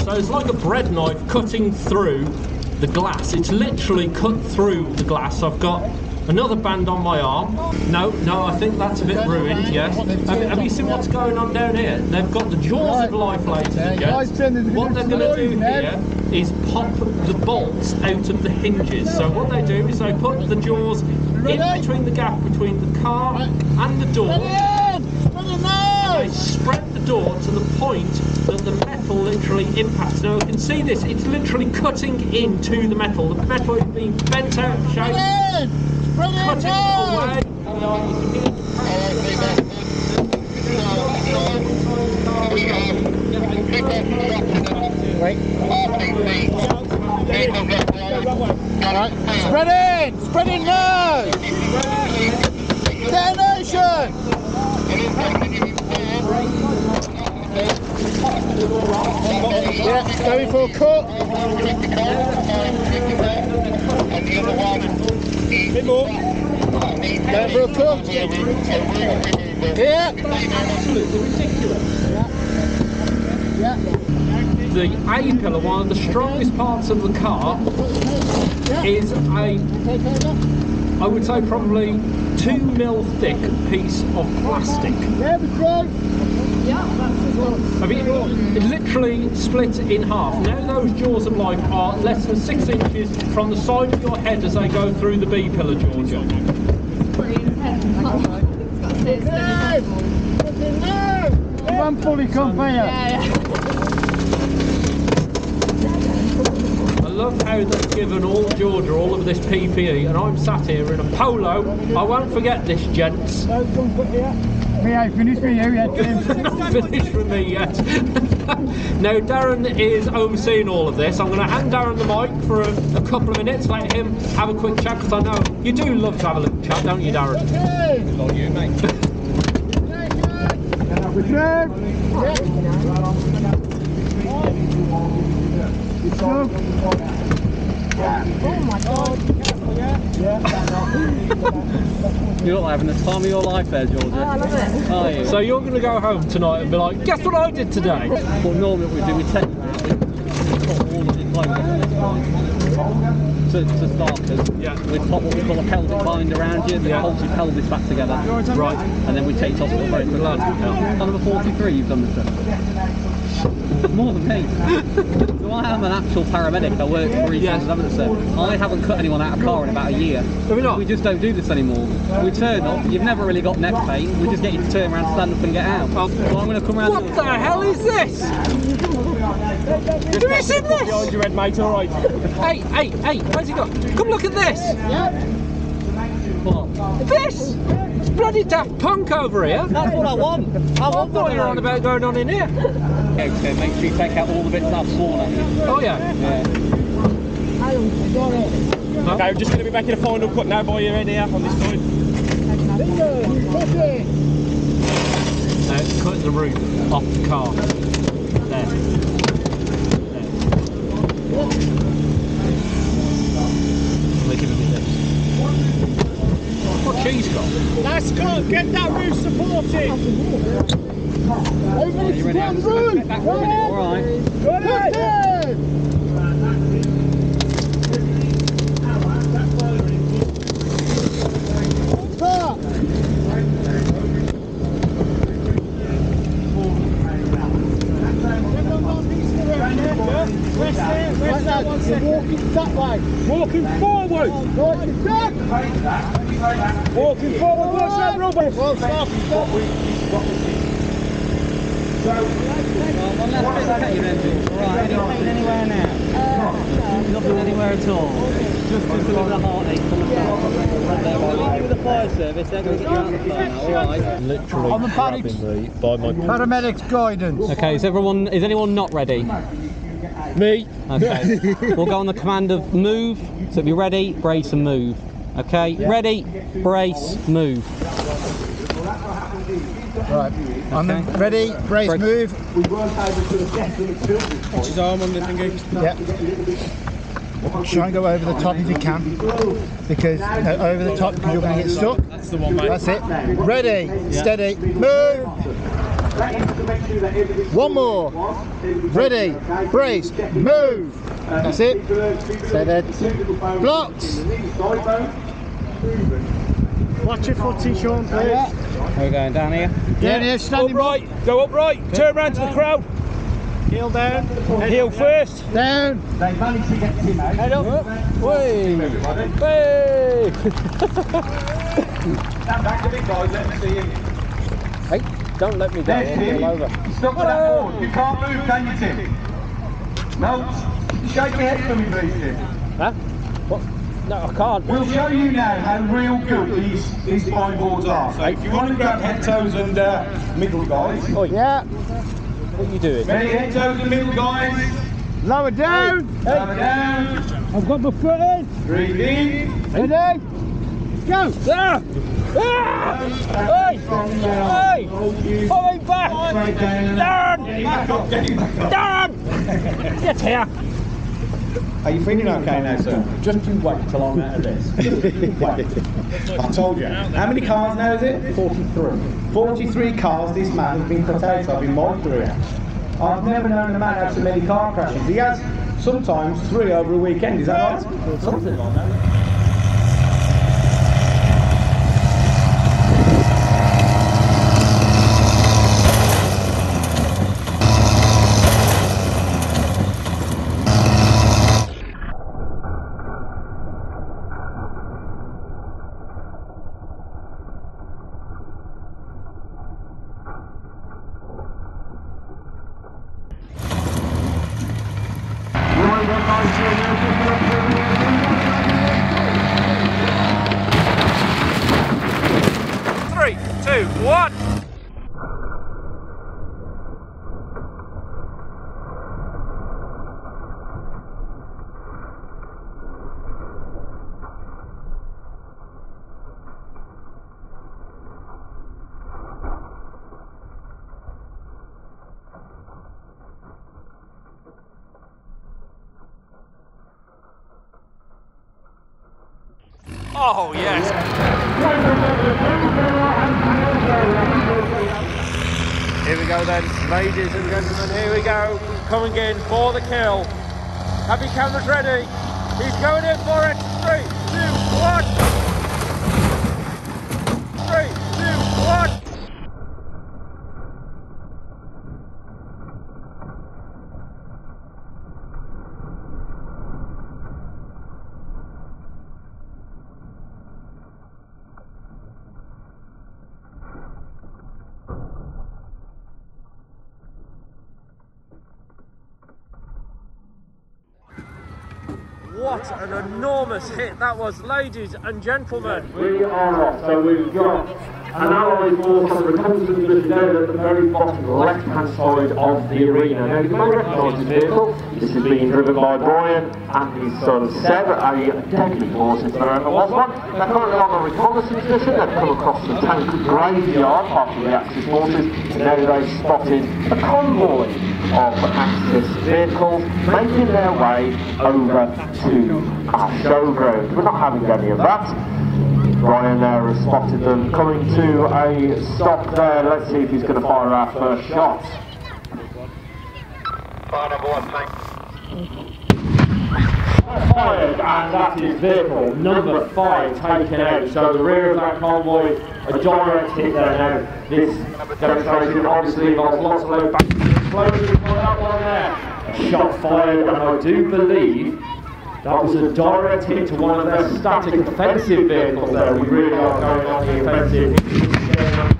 Speaker 1: So it's like a bread knife cutting through the glass. It's literally cut through the glass. I've got another band on my arm. No, no, I think that's a bit ruined, yes. Have, have you seen what's going on down here? They've got the jaws of life, ladies and gents. What they're going to do here is pop the bolts out of the hinges. So what they do is they put the jaws in between the gap between the car and the door. They spread the door to the point that the metal literally impacts. Now you can see this, it's literally cutting into the metal. The metal is being bent out of shape, cutting away.
Speaker 11: Spread in! Spread in now! Detonation! Yeah, going for a cut. Bit more. Going for a cut. Yeah. Yeah.
Speaker 1: The A pillar, one of the strongest parts of the car, is a, I would say probably two mil thick piece of plastic.
Speaker 11: Yeah, we try.
Speaker 1: I mean, it literally split in half. Now those jaws of life are less than six inches from the side of your head as they go through the B pillar, Georgia.
Speaker 11: One fully come
Speaker 1: love how they've given all Georgia all of this PPE, and I'm sat here in a polo. I won't forget this, gents.
Speaker 11: Me ain't finished with you yet.
Speaker 1: Not finished with me yet. now Darren is overseeing all of this. I'm going to hand Darren the mic for a, a couple of minutes, let him have a quick chat because I know you do love to have a little chat, don't you, Darren?
Speaker 16: Not you, mate.
Speaker 11: Oh my god.
Speaker 16: You're like having the time of your life there, Georgia. Oh, I love it. Yeah.
Speaker 1: So you're going to go home tonight and be like, guess what I did today?
Speaker 16: What normally we do, we take we put all of the clothes to, to starters.
Speaker 1: Yeah.
Speaker 16: We put what we call a pelvic bind around you, that
Speaker 1: Yeah.
Speaker 16: holds your pelvis back together.
Speaker 1: Right.
Speaker 16: And then we take it off the very quick. On number 43, you've done this. then. More than me. so I am an actual paramedic. I work for East
Speaker 1: Yes.
Speaker 16: London Ambulance. I haven't cut anyone out of a car in about a year.
Speaker 1: Have we not?
Speaker 16: We just don't do this anymore. We turn up, you've never really got neck pain, we just get you to turn around, stand up and get out. Oh. Well, I'm going to come around...
Speaker 1: What the hell is this? Have you seen this?
Speaker 15: Behind your head, mate, alright.
Speaker 1: Hey, hey, hey, where's he got? Come look at this.
Speaker 16: What?
Speaker 1: This! It's bloody Daft Punk over here.
Speaker 16: That's what I want. I
Speaker 1: I
Speaker 16: want
Speaker 1: thought
Speaker 16: that
Speaker 1: you were on about going on in here.
Speaker 16: Okay, so make sure you take out all the bits that I've sworn at.
Speaker 1: Oh, yeah.
Speaker 16: Yeah.
Speaker 15: Okay, we're just going to be making a final cut now by your head here on this side.
Speaker 1: No, it's cutting the roof off the car. There. There. Look at this. What she's got?
Speaker 15: That's good, get that roof supported.
Speaker 16: Are you ready? Back for a minute, alright.
Speaker 15: Walking that way. Walking forward. Walking back. Walking forward.
Speaker 16: One last bit to cut your engine. Alright, any pain anywhere now? Nothing anywhere at all. Just just a little heartache from the start. There, you with the fire service, they're going to get you out of the car now, alright?
Speaker 17: Literally
Speaker 11: I'm a panic-
Speaker 17: grabbing me by my
Speaker 11: Paramedics guidance.
Speaker 16: Okay, is everyone is anyone not ready?
Speaker 15: Me.
Speaker 16: Okay. we'll go on the command of move. So be ready, brace and move. Okay, ready, brace, move.
Speaker 11: Right. The ready, brace, move.
Speaker 15: Watch his arm on the thingy.
Speaker 11: Yeah. Try and go over the top if you can. Because no, over the top because you're going to get stuck.
Speaker 15: That's the one, mate.
Speaker 11: That's it. Ready, steady, move. One more. Ready, brace, move. That's it. Steady. Blocks.
Speaker 15: Watch your footy, Sean, please.
Speaker 16: We're going down here.
Speaker 11: Down here, standing
Speaker 15: Upright. Go upright. Turn round to the crowd. Heel down. Heel first.
Speaker 11: Down.
Speaker 15: Head up.
Speaker 1: Way! Way!
Speaker 8: Stand back a bit, guys. Let me see you.
Speaker 1: Hey, don't let me down. I'll over.
Speaker 8: Stop with that board. You can't move, can you, Tim? No. Shake your head for me, please, Tim.
Speaker 1: Huh? What? No, I can't.
Speaker 8: We'll show you now how real good these, these pine boards are. So if you want to grab head, toes and uh, middle guys.
Speaker 1: Oh,
Speaker 11: Yeah.
Speaker 1: What are you doing?
Speaker 8: Ready, head, toes and middle guys.
Speaker 11: Lower down.
Speaker 8: Lower down.
Speaker 11: I've got my foot in.
Speaker 8: Breathe in.
Speaker 11: Ready. Go.
Speaker 1: Ah! Ah! Hey! Hey! Pull me back!
Speaker 8: Straight down.
Speaker 1: Down!
Speaker 8: Getting back up, getting back up.
Speaker 1: Down! Get here!
Speaker 18: Are you feeling okay now, sir? Just you wait till I'm out of this. wait. I told you. How many cars now is it? 43. 43 cars this man has been out of in my career. I've never known a man have so many car crashes. He has sometimes three over a weekend, is that right? Something like that.
Speaker 15: Three, two, one. Oh, yes. Here we go then, ladies and gentlemen, here we go. Coming in for the kill. Have your cameras ready. He's going in for it. Three, two, one. Three, two, one.
Speaker 1: what an enormous hit that was, ladies and gentlemen.
Speaker 2: We are so we've got an alloy force of reconnaissance mission down at the very bottom left-hand side of the arena. Now, you may recognise this vehicle. This is being driven by Brian and his son Seb, a deadly force if there was one. They're currently on a reconnaissance mission. They've come across the tank graveyard, part of the Axis forces. Now they've spotted a convoy of Axis vehicles making their way over to our showground. We're not having any of that. Brian there has spotted them coming to a stop there. Let's see if he's going to fire our first shot.
Speaker 4: Fire number one, thanks.
Speaker 2: Fired, and that is vehicle number five taken out. So the rear of that convoy, a direct hit there now. This demonstration obviously involves lots of low back explosions on that one there. A shot fired, and I do believe that was a direct hit to one of their static offensive vehicles there. We really are going on the offensive.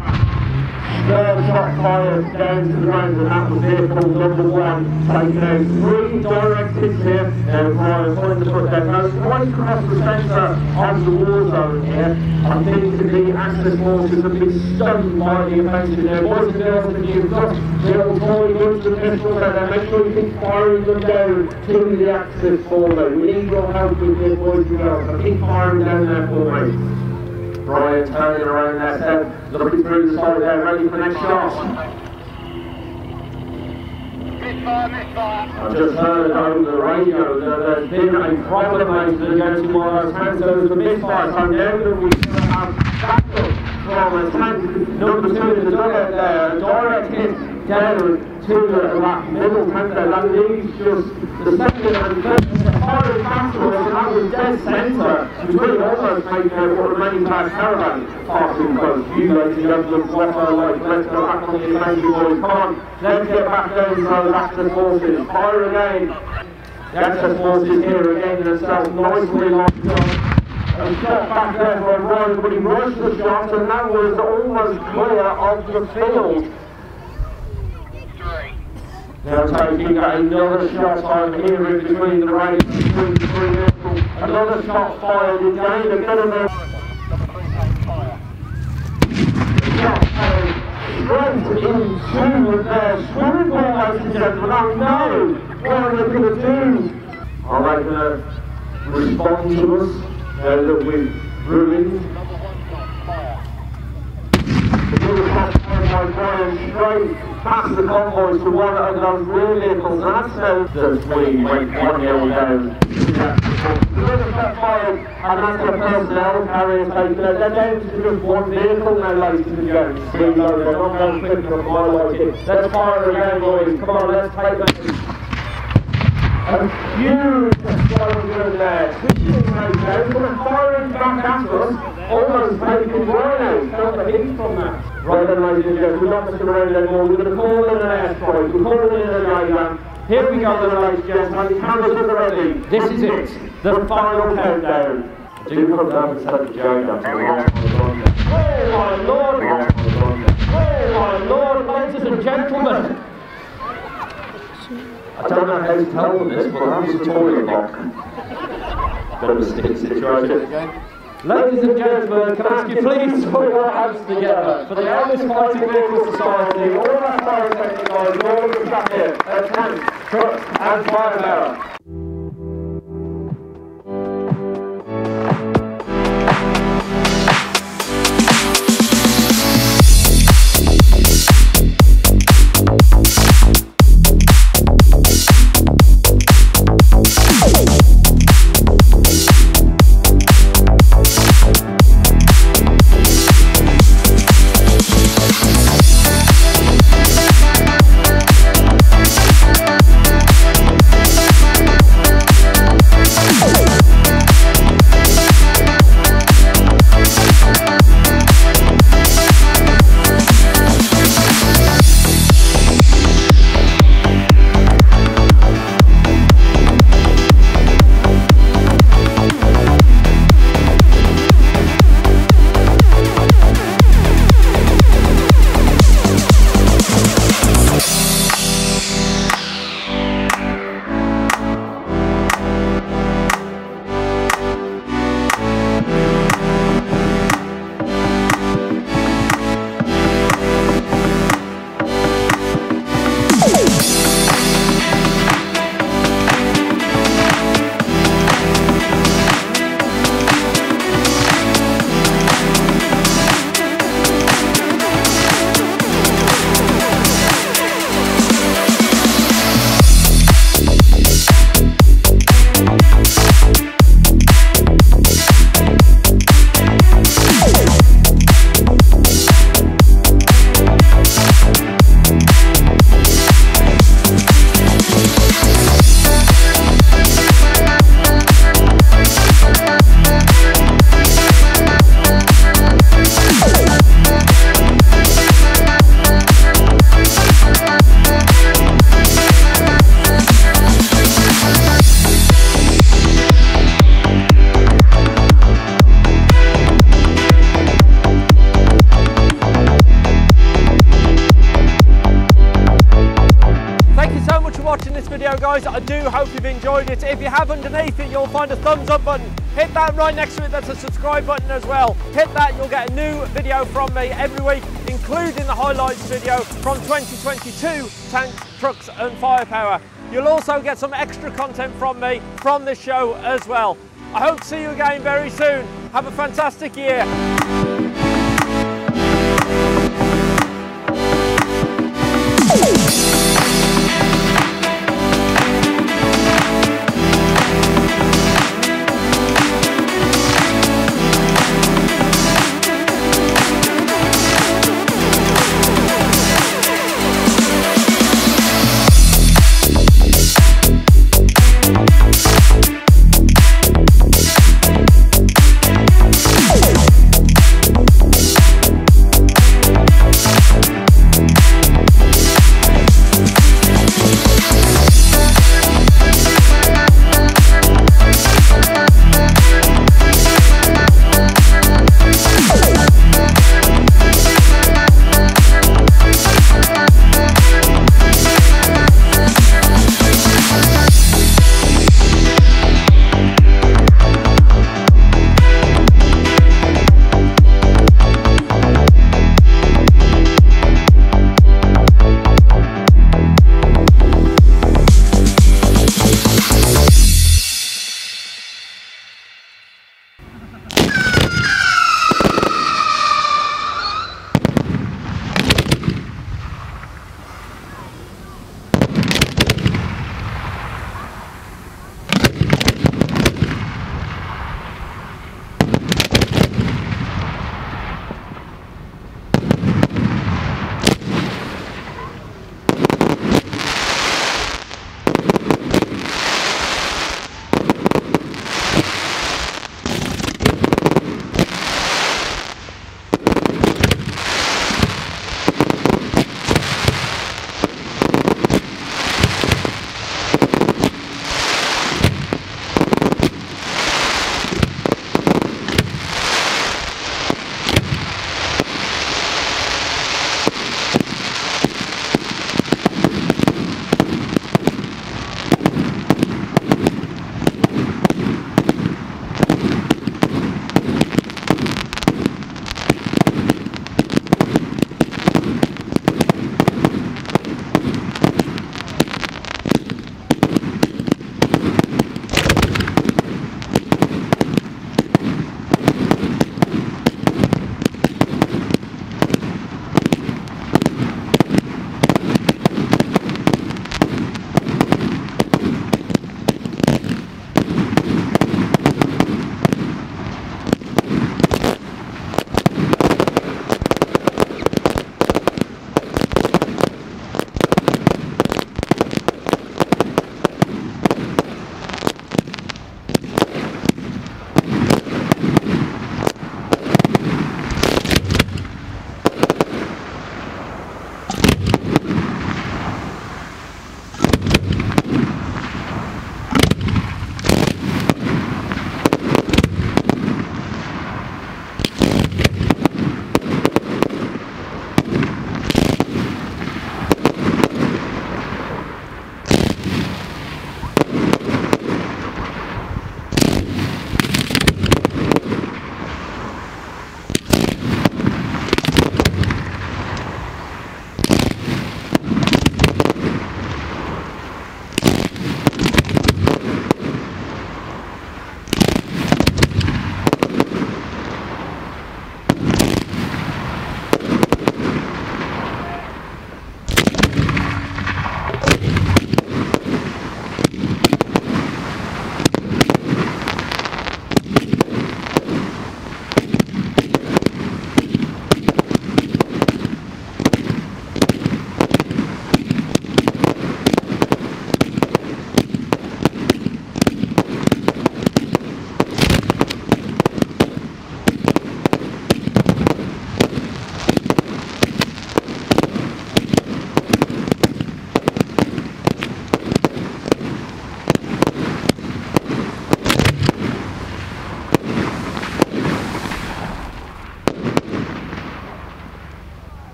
Speaker 2: Third shot fired down to the ground and that was vehicle number one taking out three direct hits here. Now Brian pulling the foot down. Now right across the centre of the war zone here. I think the Axis forces have been stunned by the there. Boys and girls, if you've got out there, make sure you keep firing them down to the Axis forward. We need your help with this, boys and girls. So keep firing down there for me. Brian turning around there, Seb, looking through the side there, ready for the next shot. I've just heard over the radio that there's been a problem over against one of those tanks over the misfire, so now that we have backup from a number two in the there, a direct hit down to the, that middle tank that leaves just the second and third faster and that was dead centre between almost making out what remains of our caravan passing close. You ladies and gentlemen, what I like, let's go back on the offensive boys, come on, let's get back down to those Axis forces, fire again. The Axis forces here again themselves nicely lined up. And shot back there for a run, but he rushed the shot and that was almost clear of the field. Now taking another shot on here in between the range between the three. Another shot fired again, a bit of a shot straight into their swimming pool, ladies and gentlemen. Oh no! What are they going to do? Are they going to respond to us that we've ruined? Another shot fired by Brian straight past the convoy to one of those rear vehicles, and that's the we went 1 0 down. Another shot fired, and that's the personnel carriers taken. They're down to just one vehicle now, ladies and gents. No, they're not going quick enough, I like it. Let's fire again, boys. Come on, let's take that. A huge explosion there. Switching right now, firing back at us, almost taking right out. Felt the heat from that. Right then, ladies and gentlemen, we're not messing around anymore. We're going to call in an airstrike. We're calling in an airgun. Here we go, then, ladies and gentlemen. The cameras are ready. This is it. The final countdown. Do come down and set the joke up. Oh my lord! Oh my lord, ladies and gentlemen! I don't know how to tell them this, but that was a toilet a sticky situation. Ladies and gentlemen, can I ask you please put your hands together for the Elvis Fighting Vehicle Society, all our safety guys, all the staff here, at tanks, trucks and fire
Speaker 1: subscribe button as well. Hit that, you'll get a new video from me every week, including the highlights video from 2022 Tanks, Trucks and Firepower. You'll also get some extra content from me from this show as well. I hope to see you again very soon. Have a fantastic year.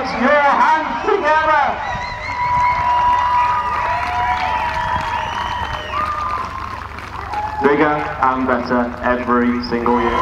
Speaker 2: Put your hands together. Bigger and better every single year.